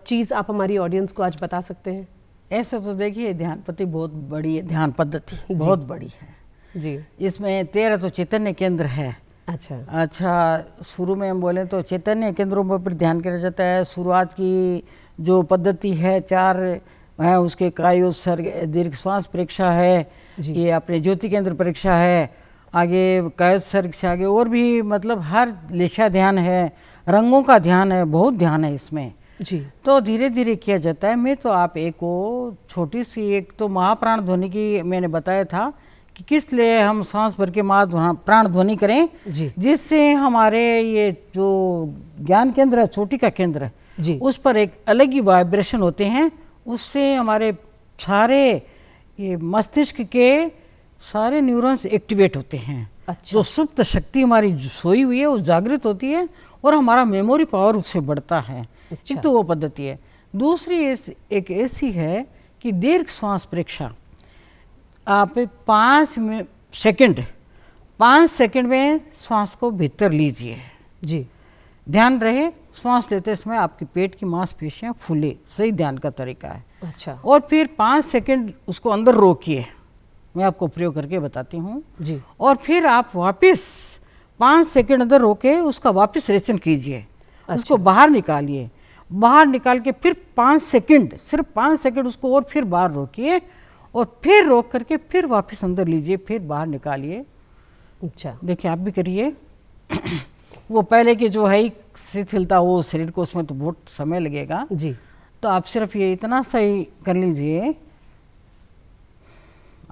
चीज़ आप हमारी ऑडियंस को आज बता सकते हैं? ऐसे तो देखिए ध्यान पद्धति बहुत बड़ी है ध्यान पद्धति बहुत बड़ी है। जी। इसमें तेरह तो चैतन्य केंद्र है। अच्छा। अच्छा शुरू में हम बोले तो चैतन्य केंद्रों पर ध्यान किया जाता है। शुरुआत की जो पद्धति है चार है उसके कायोत्सर्ग दीर्घ श्वास परीक्षा है ये अपने ज्योति केंद्र परीक्षा है। आगे कायोत्सर्ग से आगे और भी मतलब हर लेशा ध्यान है। रंगों का ध्यान है बहुत ध्यान है इसमें। जी। तो धीरे धीरे किया जाता है। मैं तो आप एक को छोटी सी एक तो महाप्राण ध्वनि की मैंने बताया था कि किस लिए हम सांस भर के महा प्राण ध्वनि करें। जी। जिससे हमारे ये जो ज्ञान केंद्र है चोटी का केंद्र है जी। उस पर एक अलग ही वाइब्रेशन होते हैं। उससे हमारे सारे ये मस्तिष्क के सारे न्यूरॉन्स एक्टिवेट होते हैं। अच्छा। जो सुप्त शक्ति हमारी सोई हुई है वो जागृत होती है और हमारा मेमोरी पावर उससे बढ़ता है। अच्छा। एक तो वो पद्धति है। दूसरी एक ऐसी है कि दीर्घ श्वास परीक्षा। आप पाँच में सेकंड पाँच सेकंड में श्वास को भीतर लीजिए। जी। ध्यान रहे श्वास लेते समय आपकी पेट की मांसपेशियाँ फूले। सही ध्यान का तरीका है। अच्छा। और फिर पाँच सेकंड उसको अंदर रोकिए। मैं आपको प्रयोग करके बताती हूँ। जी। और फिर आप वापस पाँच सेकंड अंदर रोके उसका वापस रेचन कीजिए। अच्छा। उसको बाहर निकालिए। बाहर निकाल के फिर पाँच सेकंड सिर्फ़ पाँच सेकंड उसको और फिर बाहर रोकिए और फिर रोक करके फिर वापस अंदर लीजिए फिर बाहर निकालिए। अच्छा। देखिए आप भी करिए। वो पहले के जो है ही शिथिलता वो शरीर को उसमें तो बहुत समय लगेगा। जी। तो आप सिर्फ़ ये इतना सही कर लीजिए।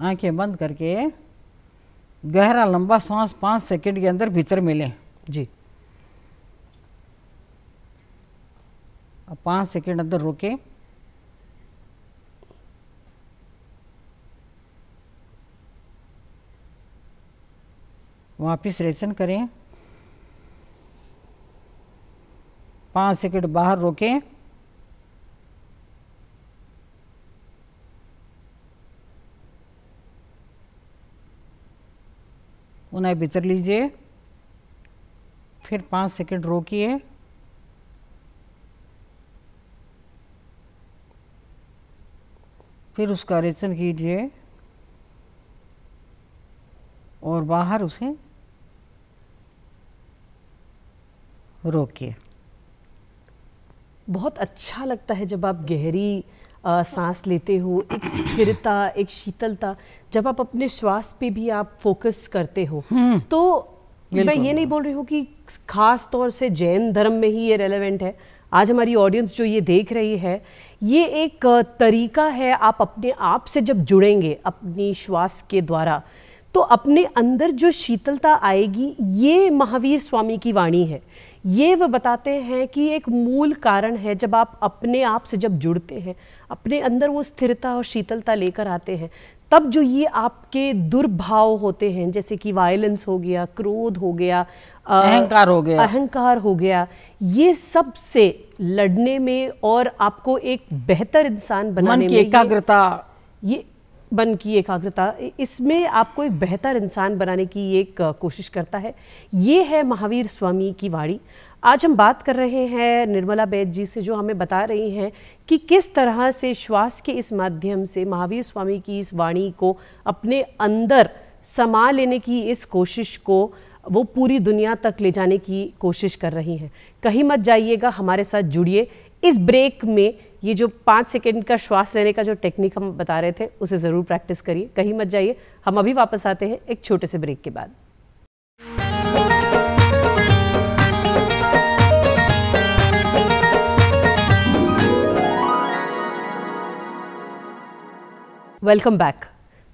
आँखें बंद करके गहरा लंबा सांस पाँच सेकंड के अंदर भीतर मिले। जी। अब पाँच सेकंड अंदर रोके। वापिस रेसन करें। पाँच सेकंड बाहर रोकें। उन्हें भीतर लीजिए, फिर पाँच सेकंड रोकिए। फिर उसका रेचन कीजिए और बाहर उसे रोकिए। बहुत अच्छा लगता है जब आप गहरी आ, सांस लेते हो एक स्थिरता एक शीतलता जब आप अपने श्वास पे भी आप फोकस करते हो तो मैं ये नहीं बोल रही हूँ कि खास तौर से जैन धर्म में ही ये रेलेवेंट है। आज हमारी ऑडियंस जो ये देख रही है ये एक तरीका है आप अपने आप से जब जुड़ेंगे अपनी श्वास के द्वारा तो अपने अंदर जो शीतलता आएगी ये महावीर स्वामी की वाणी है। ये वह बताते हैं कि एक मूल कारण है जब आप अपने आप से जब जुड़ते हैं अपने अंदर वो स्थिरता और शीतलता लेकर आते हैं तब जो ये आपके दुर्भाव होते हैं जैसे कि वायलेंस हो गया क्रोध हो गया अहंकार हो गया। अहंकार हो गया ये सबसे लड़ने में और आपको एक बेहतर इंसान बनाने मन की एकाग्रता ये मन की एकाग्रता इसमें आपको एक बेहतर इंसान बनाने की एक कोशिश करता है। ये है महावीर स्वामी की वाणी। आज हम बात कर रहे हैं निर्मला बैद जी से, जो हमें बता रही हैं कि किस तरह से श्वास के इस माध्यम से महावीर स्वामी की इस वाणी को अपने अंदर समा लेने की इस कोशिश को, वो पूरी दुनिया तक ले जाने की कोशिश कर रही हैं। कहीं मत जाइएगा, हमारे साथ जुड़िए। इस ब्रेक में ये जो पाँच सेकेंड का श्वास लेने का जो टेक्निक हम बता रहे थे, उसे ज़रूर प्रैक्टिस करिए। कहीं मत जाइए। हम अभी वापस आते हैं एक छोटे से ब्रेक के बाद। वेलकम बैक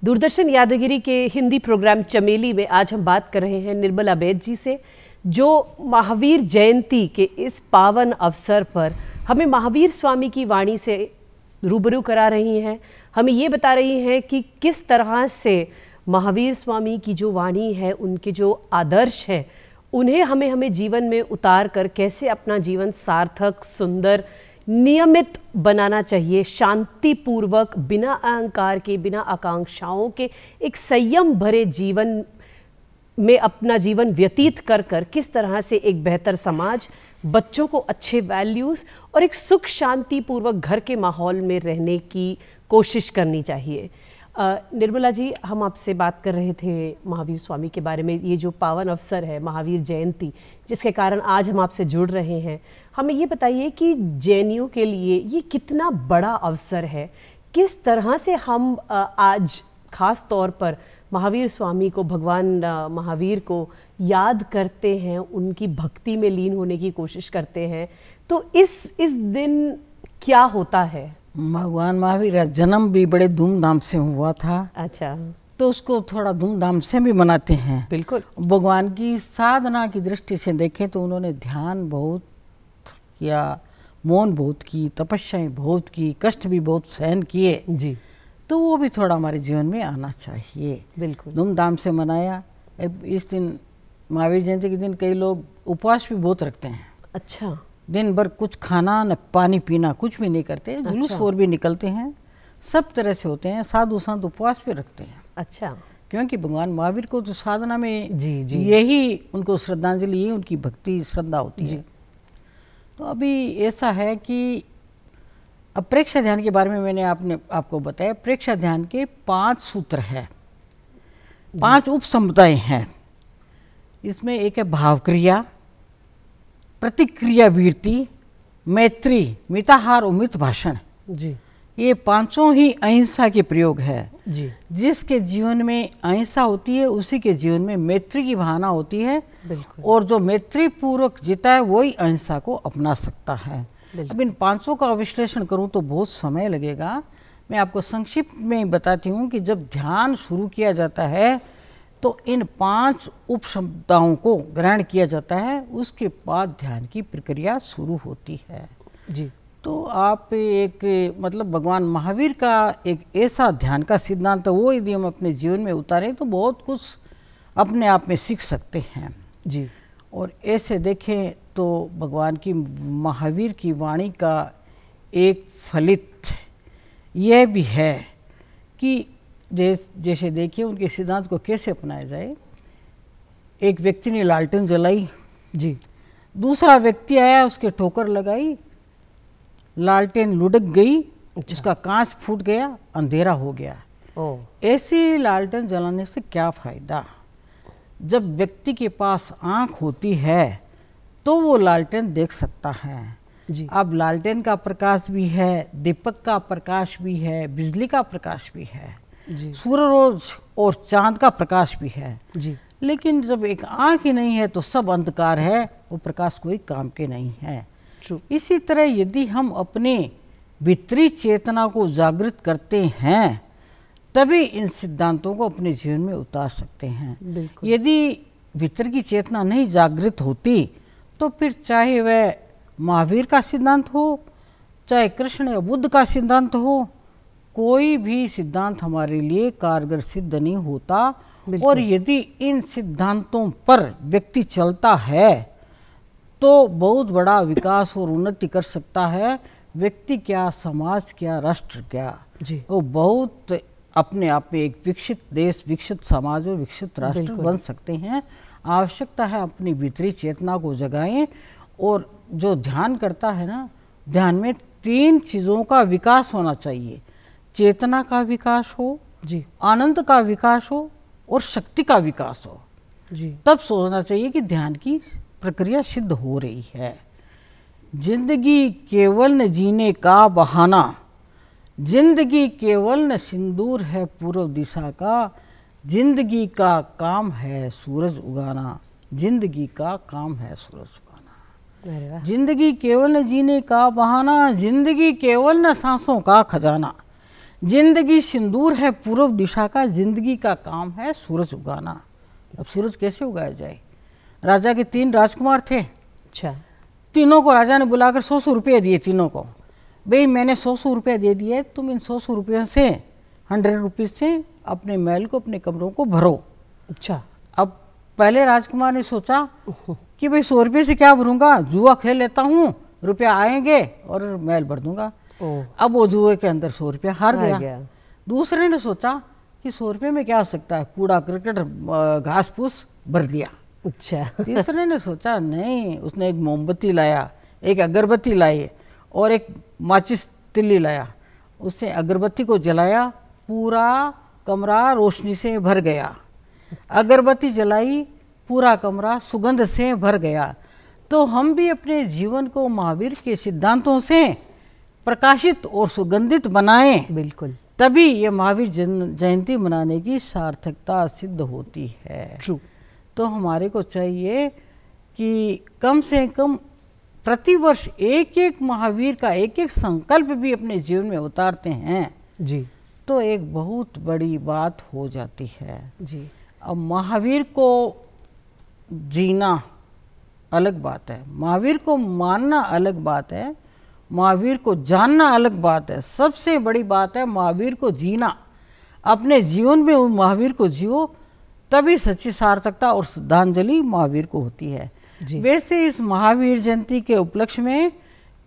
दूरदर्शन यादगिरी के हिंदी प्रोग्राम चमेली में आज हम बात कर रहे हैं निर्मला बैद जी से। जो महावीर जयंती के इस पावन अवसर पर हमें महावीर स्वामी की वाणी से रूबरू करा रही हैं। हमें ये बता रही हैं कि किस तरह से महावीर स्वामी की जो वाणी है, उनके जो आदर्श है, उन्हें हमें हमें जीवन में उतार कर कैसे अपना जीवन सार्थक, सुंदर, नियमित बनाना चाहिए, शांतिपूर्वक, बिना अहंकार के, बिना आकांक्षाओं के, एक संयम भरे जीवन में अपना जीवन व्यतीत कर कर किस तरह से एक बेहतर समाज, बच्चों को अच्छे वैल्यूज़ और एक सुख शांति पूर्वक घर के माहौल में रहने की कोशिश करनी चाहिए। निर्मला जी, हम आपसे बात कर रहे थे महावीर स्वामी के बारे में। ये जो पावन अवसर है, महावीर जयंती, जिसके कारण आज हम आपसे जुड़ रहे हैं। हमें ये बताइए कि जैनियों के लिए ये कितना बड़ा अवसर है? किस तरह से हम आज खास तौर पर महावीर स्वामी को भगवान महावीर को याद करते हैं उनकी भक्ति में लीन होने की कोशिश करते हैं। तो इस इस दिन क्या होता है? भगवान महावीर का जन्म भी बड़े धूमधाम से हुआ था। अच्छा। तो उसको थोड़ा धूमधाम से भी मनाते हैं। बिल्कुल। भगवान की साधना की दृष्टि से देखें तो उन्होंने ध्यान बहुत किया मौन बहुत की तपस्याएँ बहुत की कष्ट भी बहुत सहन किए। जी। तो वो भी थोड़ा हमारे जीवन में आना चाहिए। बिल्कुल। धूमधाम से मनाया। इस दिन महावीर जयंती के दिन कई लोग उपवास भी बहुत रखते हैं। अच्छा। दिन भर कुछ खाना न पानी पीना कुछ भी नहीं करते। अच्छा। जुलूस और भी निकलते हैं। सब तरह से होते हैं। साधु संत उपवास भी रखते हैं। अच्छा। क्योंकि भगवान महावीर को तो साधना में जी जी। यही उनको श्रद्धांजलि यही उनकी भक्ति श्रद्धा होती है। तो अभी ऐसा है कि अब प्रेक्षा ध्यान के बारे में मैंने आपने आपको बताया प्रेक्षा ध्यान के पाँच सूत्र हैं। पाँच उप समुदाय हैं। इसमें एक है भावक्रिया प्रतिक्रिया वीरती मैत्री मिताहार और मित भाषण। जी। ये पाँचों ही अहिंसा के प्रयोग है। जी। जिसके जीवन में अहिंसा होती है उसी के जीवन में मैत्री की भावना होती है और जो मैत्री पूर्वक जीता है वही अहिंसा को अपना सकता है। अब इन पाँचों का विश्लेषण करूँ तो बहुत समय लगेगा। मैं आपको संक्षिप्त में बताती हूँ कि जब ध्यान शुरू किया जाता है तो इन पाँच उपशब्दाओं को ग्रहण किया जाता है। उसके बाद ध्यान की प्रक्रिया शुरू होती है। जी। तो आप एक मतलब भगवान महावीर का एक ऐसा ध्यान का सिद्धांत वो यदि हम अपने जीवन में उतारें तो बहुत कुछ अपने आप में सीख सकते हैं। जी। और ऐसे देखें तो भगवान की महावीर की वाणी का एक फलित यह भी है कि जैसे देखिए उनके सिद्धांत को कैसे अपनाया जाए। एक व्यक्ति ने लालटेन जलाई जी। दूसरा व्यक्ति आया उसके ठोकर लगाई लालटेन लुढ़क गई अच्छा। उसका कांच फूट गया अंधेरा हो गया। ऐसी लालटेन जलाने से क्या फ़ायदा? जब व्यक्ति के पास आँख होती है तो वो लालटेन देख सकता है। जी। अब लालटेन का प्रकाश भी है दीपक का प्रकाश भी है बिजली का प्रकाश भी है। जी। सूरज और चाँद का प्रकाश भी है। जी। लेकिन जब एक आँख ही नहीं है तो सब अंधकार है वो प्रकाश कोई काम के नहीं है। इसी तरह यदि हम अपने भीतरी चेतना को जागृत करते हैं तभी इन सिद्धांतों को अपने जीवन में उतार सकते हैं। यदि भीतर की चेतना नहीं जागृत होती तो फिर चाहे वह महावीर का सिद्धांत हो चाहे कृष्ण या बुद्ध का सिद्धांत हो कोई भी सिद्धांत हमारे लिए कारगर सिद्ध नहीं होता। और यदि इन सिद्धांतों पर व्यक्ति चलता है तो बहुत बड़ा विकास और उन्नति कर सकता है। व्यक्ति क्या समाज क्या राष्ट्र क्या जी। वो बहुत अपने आप में एक विकसित देश विकसित समाज और विकसित राष्ट्र बन सकते हैं। आवश्यकता है अपनी भीतरी चेतना को जगाएँ और जो ध्यान करता है ना ध्यान में तीन चीज़ों का विकास होना चाहिए। चेतना का विकास हो जी। आनंद का विकास हो और शक्ति का विकास हो। जी। तब सोचना चाहिए कि ध्यान की प्रक्रिया सिद्ध हो रही है। ज़िंदगी केवल जीने का बहाना ज़िंदगी केवल न सिंदूर है पूर्व दिशा का ज़िंदगी का काम है सूरज उगाना ज़िंदगी का काम है सूरज उगाना। ज़िंदगी केवल न जीने का बहाना ज़िंदगी केवल न सांसों का खजाना। ज़िंदगी सिंदूर है पूर्व दिशा का ज़िंदगी का काम है सूरज उगाना। अब सूरज कैसे उगाया जाए? राजा के तीन राजकुमार थे। अच्छा। तीनों को राजा ने बुलाकर सौ सौ रुपये दिए तीनों को। भाई मैंने सौ सौ रुपये दे दिए तुम इन सौ सौ रुपयों से हंड्रेड रुपीज़ से अपने महल को अपने कमरों को भरो। अच्छा। अब पहले राजकुमार ने सोचा कि भाई सौ रुपये से क्या भरूँगा? जुआ खेल लेता हूँ रुपया आएँगे और महल भर दूँगा। अब वो जुए के अंदर सौ रुपया हार हार गया। गया। दूसरे ने सोचा कि सौ रुपये में क्या हो सकता है? कूड़ा क्रिकेट घास फूस भर दिया। अच्छा। तीसरे ने सोचा नहीं उसने एक मोमबत्ती लाया एक अगरबत्ती लाई और एक माचिस तिल्ली लाया। उसने अगरबत्ती को जलाया पूरा कमरा रोशनी से भर गया। अगरबत्ती जलाई पूरा कमरा सुगंध से भर गया। तो हम भी अपने जीवन को महावीर के सिद्धांतों से प्रकाशित और सुगंधित बनाएँ। बिल्कुल। तभी ये महावीर जयंती मनाने की सार्थकता सिद्ध होती है। ट्रू तो हमारे को चाहिए कि कम से कम प्रतिवर्ष एक एक महावीर का एक एक संकल्प भी अपने जीवन में उतारते हैं। जी। तो एक बहुत बड़ी बात हो जाती है। जी। अब महावीर को जीना अलग बात है। महावीर को मानना अलग बात है। महावीर को जानना अलग बात है। सबसे बड़ी बात है महावीर को जीना। अपने जीवन में उन महावीर को जियो तभी सच्ची सार्थकता और श्रद्धांजलि महावीर को होती है। वैसे इस महावीर जयंती के उपलक्ष्य में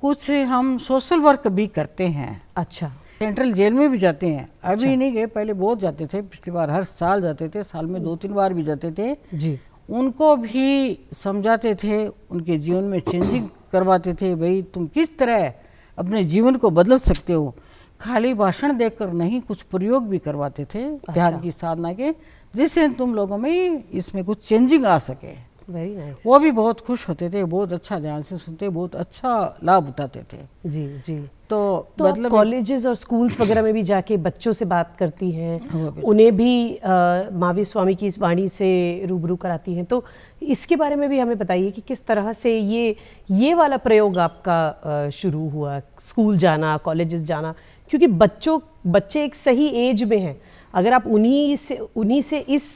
कुछ हम सोशल वर्क भी करते हैं। अच्छा। सेंट्रल जेल में भी जाते हैं। अभी अच्छा। नहीं गए पहले बहुत जाते थे पिछली बार हर साल जाते थे साल में दो तीन बार भी जाते थे। जी। उनको भी समझाते थे उनके जीवन में चेंजिंग करवाते थे भाई तुम किस तरह अपने जीवन को बदल सकते हो? खाली भाषण देकर नहीं कुछ प्रयोग भी करवाते थे ध्यान की साधना के जिससे तुम लोगों में इसमें कुछ चेंजिंग आ सके। वेरी नाइस वो भी बहुत खुश होते थे बहुत अच्छा ध्यान से सुनते बहुत अच्छा लाभ उठाते थे। जी जी। तो, तो मतलब कॉलेजेस और स्कूल्स वगैरह में भी जाके बच्चों से बात करती हैं हाँ, उन्हें भी महावीर स्वामी की इस वाणी से रूबरू कराती हैं। तो इसके बारे में भी हमें बताइए कि किस तरह से ये ये वाला प्रयोग आपका शुरू हुआ स्कूल जाना कॉलेजेस जाना क्योंकि बच्चों बच्चे एक सही एज में हैं। अगर आप उन्हीं से उन्हीं से इस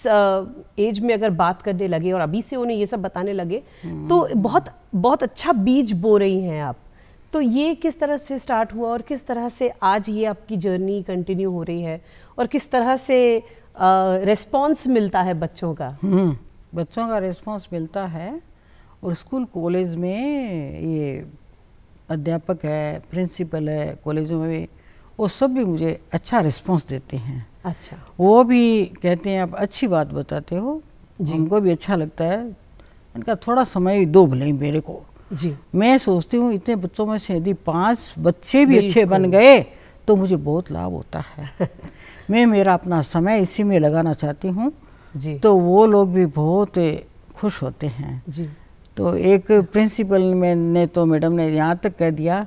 एज में अगर बात करने लगे और अभी से उन्हें ये सब बताने लगे तो बहुत बहुत अच्छा बीज बो रही हैं आप। तो ये किस तरह से स्टार्ट हुआ और किस तरह से आज ये आपकी जर्नी कंटिन्यू हो रही है और किस तरह से रिस्पांस मिलता है बच्चों का? हम्म, बच्चों का रिस्पांस मिलता है और स्कूल कॉलेज में ये अध्यापक है प्रिंसिपल है कॉलेजों में भी वो सब भी मुझे अच्छा रिस्पॉन्स देते हैं। अच्छा। वो भी कहते हैं आप अच्छी बात बताते हो हमको भी अच्छा लगता है। उनका थोड़ा समय दो भले मेरे को। जी। मैं सोचती हूँ इतने बच्चों में से यदि पाँच बच्चे भी अच्छे बन गए तो मुझे बहुत लाभ होता है। मैं मेरा अपना समय इसी में लगाना चाहती हूँ जी। तो वो लोग भी बहुत खुश होते हैं। जी। तो एक प्रिंसिपल में ने तो मैडम ने यहाँ तक कह दिया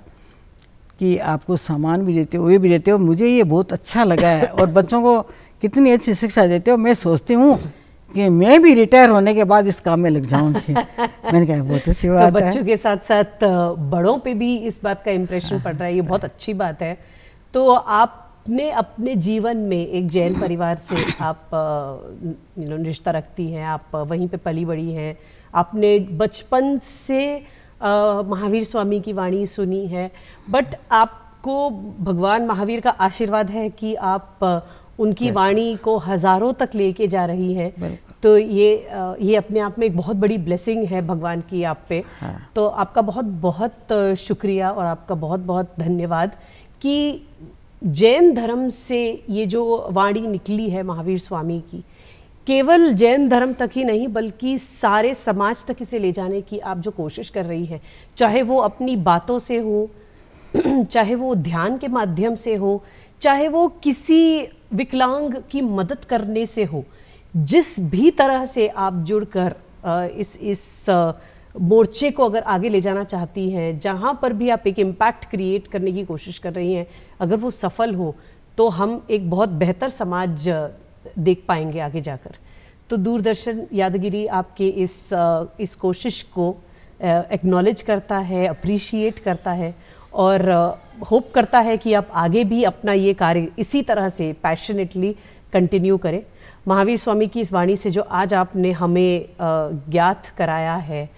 कि आपको सामान भी देते हो ये भी देते हो। मुझे ये बहुत अच्छा लगा है। और बच्चों को कितनी अच्छी शिक्षा देते हो मैं सोचती हूँ कि मैं भी रिटायर होने के बाद इस काम में लग जाऊँगी मैंने कहा बहुत अच्छी बात तो बच्चों है। के साथ साथ बड़ों पे भी इस बात का इम्प्रेशन पड़ रहा है। ये बहुत अच्छी बात है। तो आपने अपने जीवन में एक जैन परिवार से आप यू नो रिश्ता रखती हैं। आप वहीं पे पली बड़ी हैं। आपने बचपन से महावीर स्वामी की वाणी सुनी है। बट आपको भगवान महावीर का आशीर्वाद है कि आप उनकी वाणी को हज़ारों तक लेके जा रही हैं। तो ये ये अपने आप में एक बहुत बड़ी ब्लेसिंग है भगवान की आप पे। हाँ। तो आपका बहुत बहुत शुक्रिया और आपका बहुत बहुत धन्यवाद कि जैन धर्म से ये जो वाणी निकली है महावीर स्वामी की केवल जैन धर्म तक ही नहीं, बल्कि सारे समाज तक इसे ले जाने की आप जो कोशिश कर रही हैं, चाहे वो अपनी बातों से हो, चाहे वो ध्यान के माध्यम से हो, चाहे वो किसी विकलांग की मदद करने से हो, जिस भी तरह से आप जुड़कर इस इस मोर्चे को अगर आगे ले जाना चाहती हैं, जहाँ पर भी आप एक इम्पैक्ट क्रिएट करने की कोशिश कर रही हैं, अगर वो सफल हो तो हम एक बहुत बेहतर समाज देख पाएँगे आगे जाकर। तो दूरदर्शन यादगिरी आपके इस इस कोशिश को एक्नॉलेज करता है अप्रिशिएट करता है और होप करता है कि आप आगे भी अपना ये कार्य इसी तरह से पैशनेटली कंटिन्यू करें। महावीर स्वामी की इस वाणी से जो आज आपने हमें ज्ञात कराया है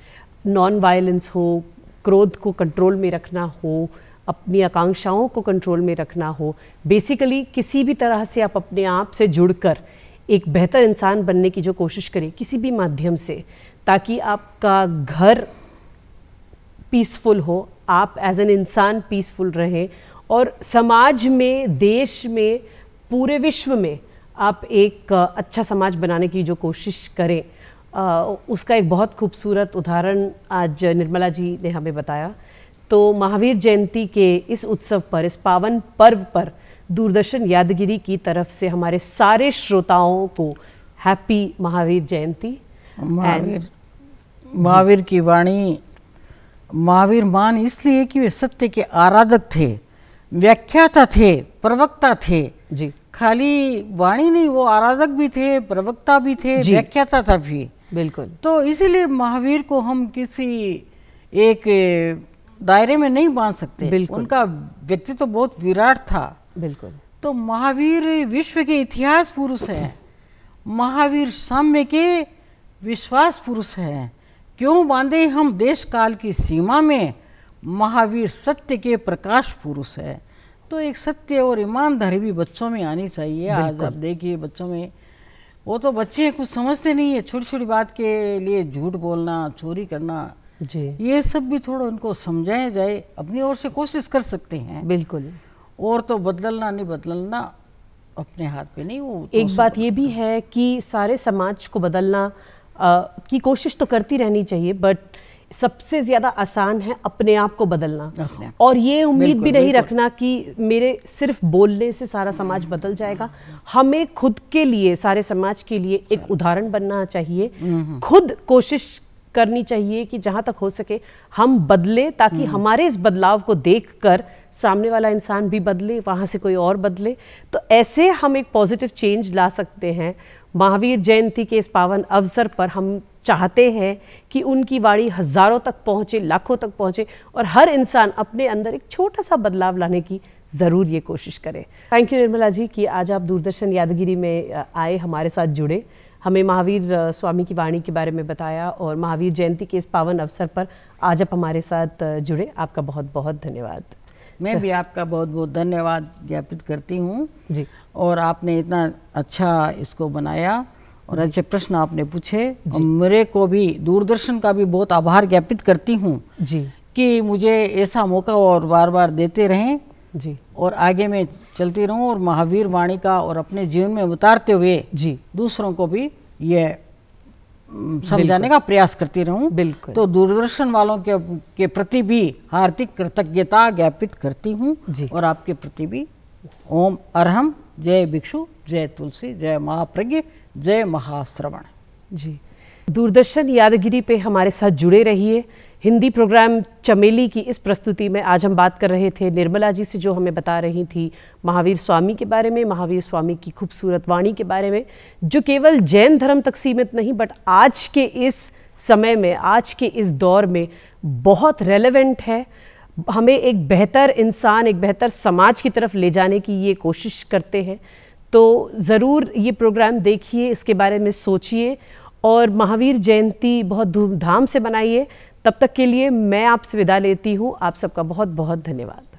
नॉन वायलेंस हो, क्रोध को कंट्रोल में रखना हो अपनी आकांक्षाओं को कंट्रोल में रखना हो। बेसिकली किसी भी तरह से आप अपने आप से जुड़कर एक बेहतर इंसान बनने की जो कोशिश करें, किसी भी माध्यम से, ताकि आपका घर पीसफुल हो, आप एज एन इंसान पीसफुल रहें और समाज में, देश में, पूरे विश्व में आप एक अच्छा समाज बनाने की जो कोशिश करें। उसका एक बहुत खूबसूरत उदाहरण आज निर्मला जी ने हमें बताया। तो महावीर जयंती के इस उत्सव पर इस पावन पर्व पर दूरदर्शन यादगिरी की तरफ़ से हमारे सारे श्रोताओं को हैप्पी महावीर जयंती। महावीर महावीर की वाणी महावीर मान इसलिए कि वे सत्य के आराधक थे व्याख्याता थे प्रवक्ता थे। जी। खाली वाणी नहीं वो आराधक भी थे प्रवक्ता भी थे व्याख्याता था भी। बिल्कुल। तो इसीलिए महावीर को हम किसी एक दायरे में नहीं बाँध सकते। उनका व्यक्तित्व तो बहुत विराट था। बिल्कुल। तो महावीर विश्व के इतिहास पुरुष है। महावीर साम्य के विश्वास पुरुष है। क्यों बांधे हम देश काल की सीमा में? महावीर सत्य के प्रकाश पुरुष है। तो एक सत्य और ईमानदारी भी बच्चों में आनी चाहिए। आज आप देखिए बच्चों में वो तो बच्चे कुछ समझते नहीं है। छोटी छोटी बात के लिए झूठ बोलना चोरी करना जी। ये सब भी थोड़ा उनको समझाया जाए अपनी ओर से कोशिश कर सकते हैं। बिल्कुल। और तो बदलना नहीं बदलना अपने हाथ पे नहीं वो तो एक बात ये भी है कि सारे समाज को बदलना आ, की कोशिश तो करती रहनी चाहिए बट सबसे ज़्यादा आसान है अपने आप को बदलना। और ये उम्मीद भी नहीं रखना कि मेरे सिर्फ़ बोलने से सारा समाज बदल जाएगा। हमें खुद के लिए सारे समाज के लिए एक उदाहरण बनना चाहिए। खुद कोशिश करनी चाहिए कि जहाँ तक हो सके हम बदले ताकि हम्म। हमारे इस बदलाव को देखकर सामने वाला इंसान भी बदले वहाँ से कोई और बदले। तो ऐसे हम एक पॉजिटिव चेंज ला सकते हैं। महावीर जयंती के इस पावन अवसर पर हम चाहते हैं कि उनकी वाणी हज़ारों तक पहुँचे लाखों तक पहुँचे और हर इंसान अपने अंदर एक छोटा सा बदलाव लाने की ज़रूर ये कोशिश करें। थैंक यू निर्मला जी कि आज आप दूरदर्शन यादगिरी में आए हमारे साथ जुड़े। हमें महावीर स्वामी की वाणी के बारे में बताया और महावीर जयंती के इस पावन अवसर पर आज आप हमारे साथ जुड़े। आपका बहुत बहुत धन्यवाद। मैं भी आपका बहुत बहुत धन्यवाद ज्ञापित करती हूँ। जी। और आपने इतना अच्छा इसको बनाया और अच्छे प्रश्न आपने पूछे। और मेरे को भी दूरदर्शन का भी बहुत आभार ज्ञापित करती हूँ जी। कि मुझे ऐसा मौका और बार बार देते रहें। जी। और आगे मैं चलती रहूँ और महावीर वाणी का और अपने जीवन में उतारते हुए जी। दूसरों को भी ये समझाने का प्रयास करती रहूँ। बिल्कुल। तो दूरदर्शन वालों के के प्रति भी हार्दिक कृतज्ञता ज्ञापित करती हूँ और आपके प्रति भी ओम अरहम। जय भिक्षु जय तुलसी जय महाप्रज्ञ जय महाश्रवण। जी। दूरदर्शन यादगिरी पे हमारे साथ जुड़े रहिए। हिंदी प्रोग्राम चमेली की इस प्रस्तुति में आज हम बात कर रहे थे निर्मला जी से जो हमें बता रही थी महावीर स्वामी के बारे में, महावीर स्वामी की खूबसूरत वाणी के बारे में, जो केवल जैन धर्म तक सीमित नहीं बट आज के इस समय में, आज के इस दौर में बहुत रेलेवेंट है। हमें एक बेहतर इंसान, एक बेहतर समाज की तरफ़ ले जाने की ये कोशिश करते हैं। तो ज़रूर ये प्रोग्राम देखिए, इसके बारे में सोचिए और महावीर जयंती बहुत धूमधाम से बनाइए तब तक के लिए मैं आपसे विदा लेती हूँ। आप सबका बहुत बहुत धन्यवाद।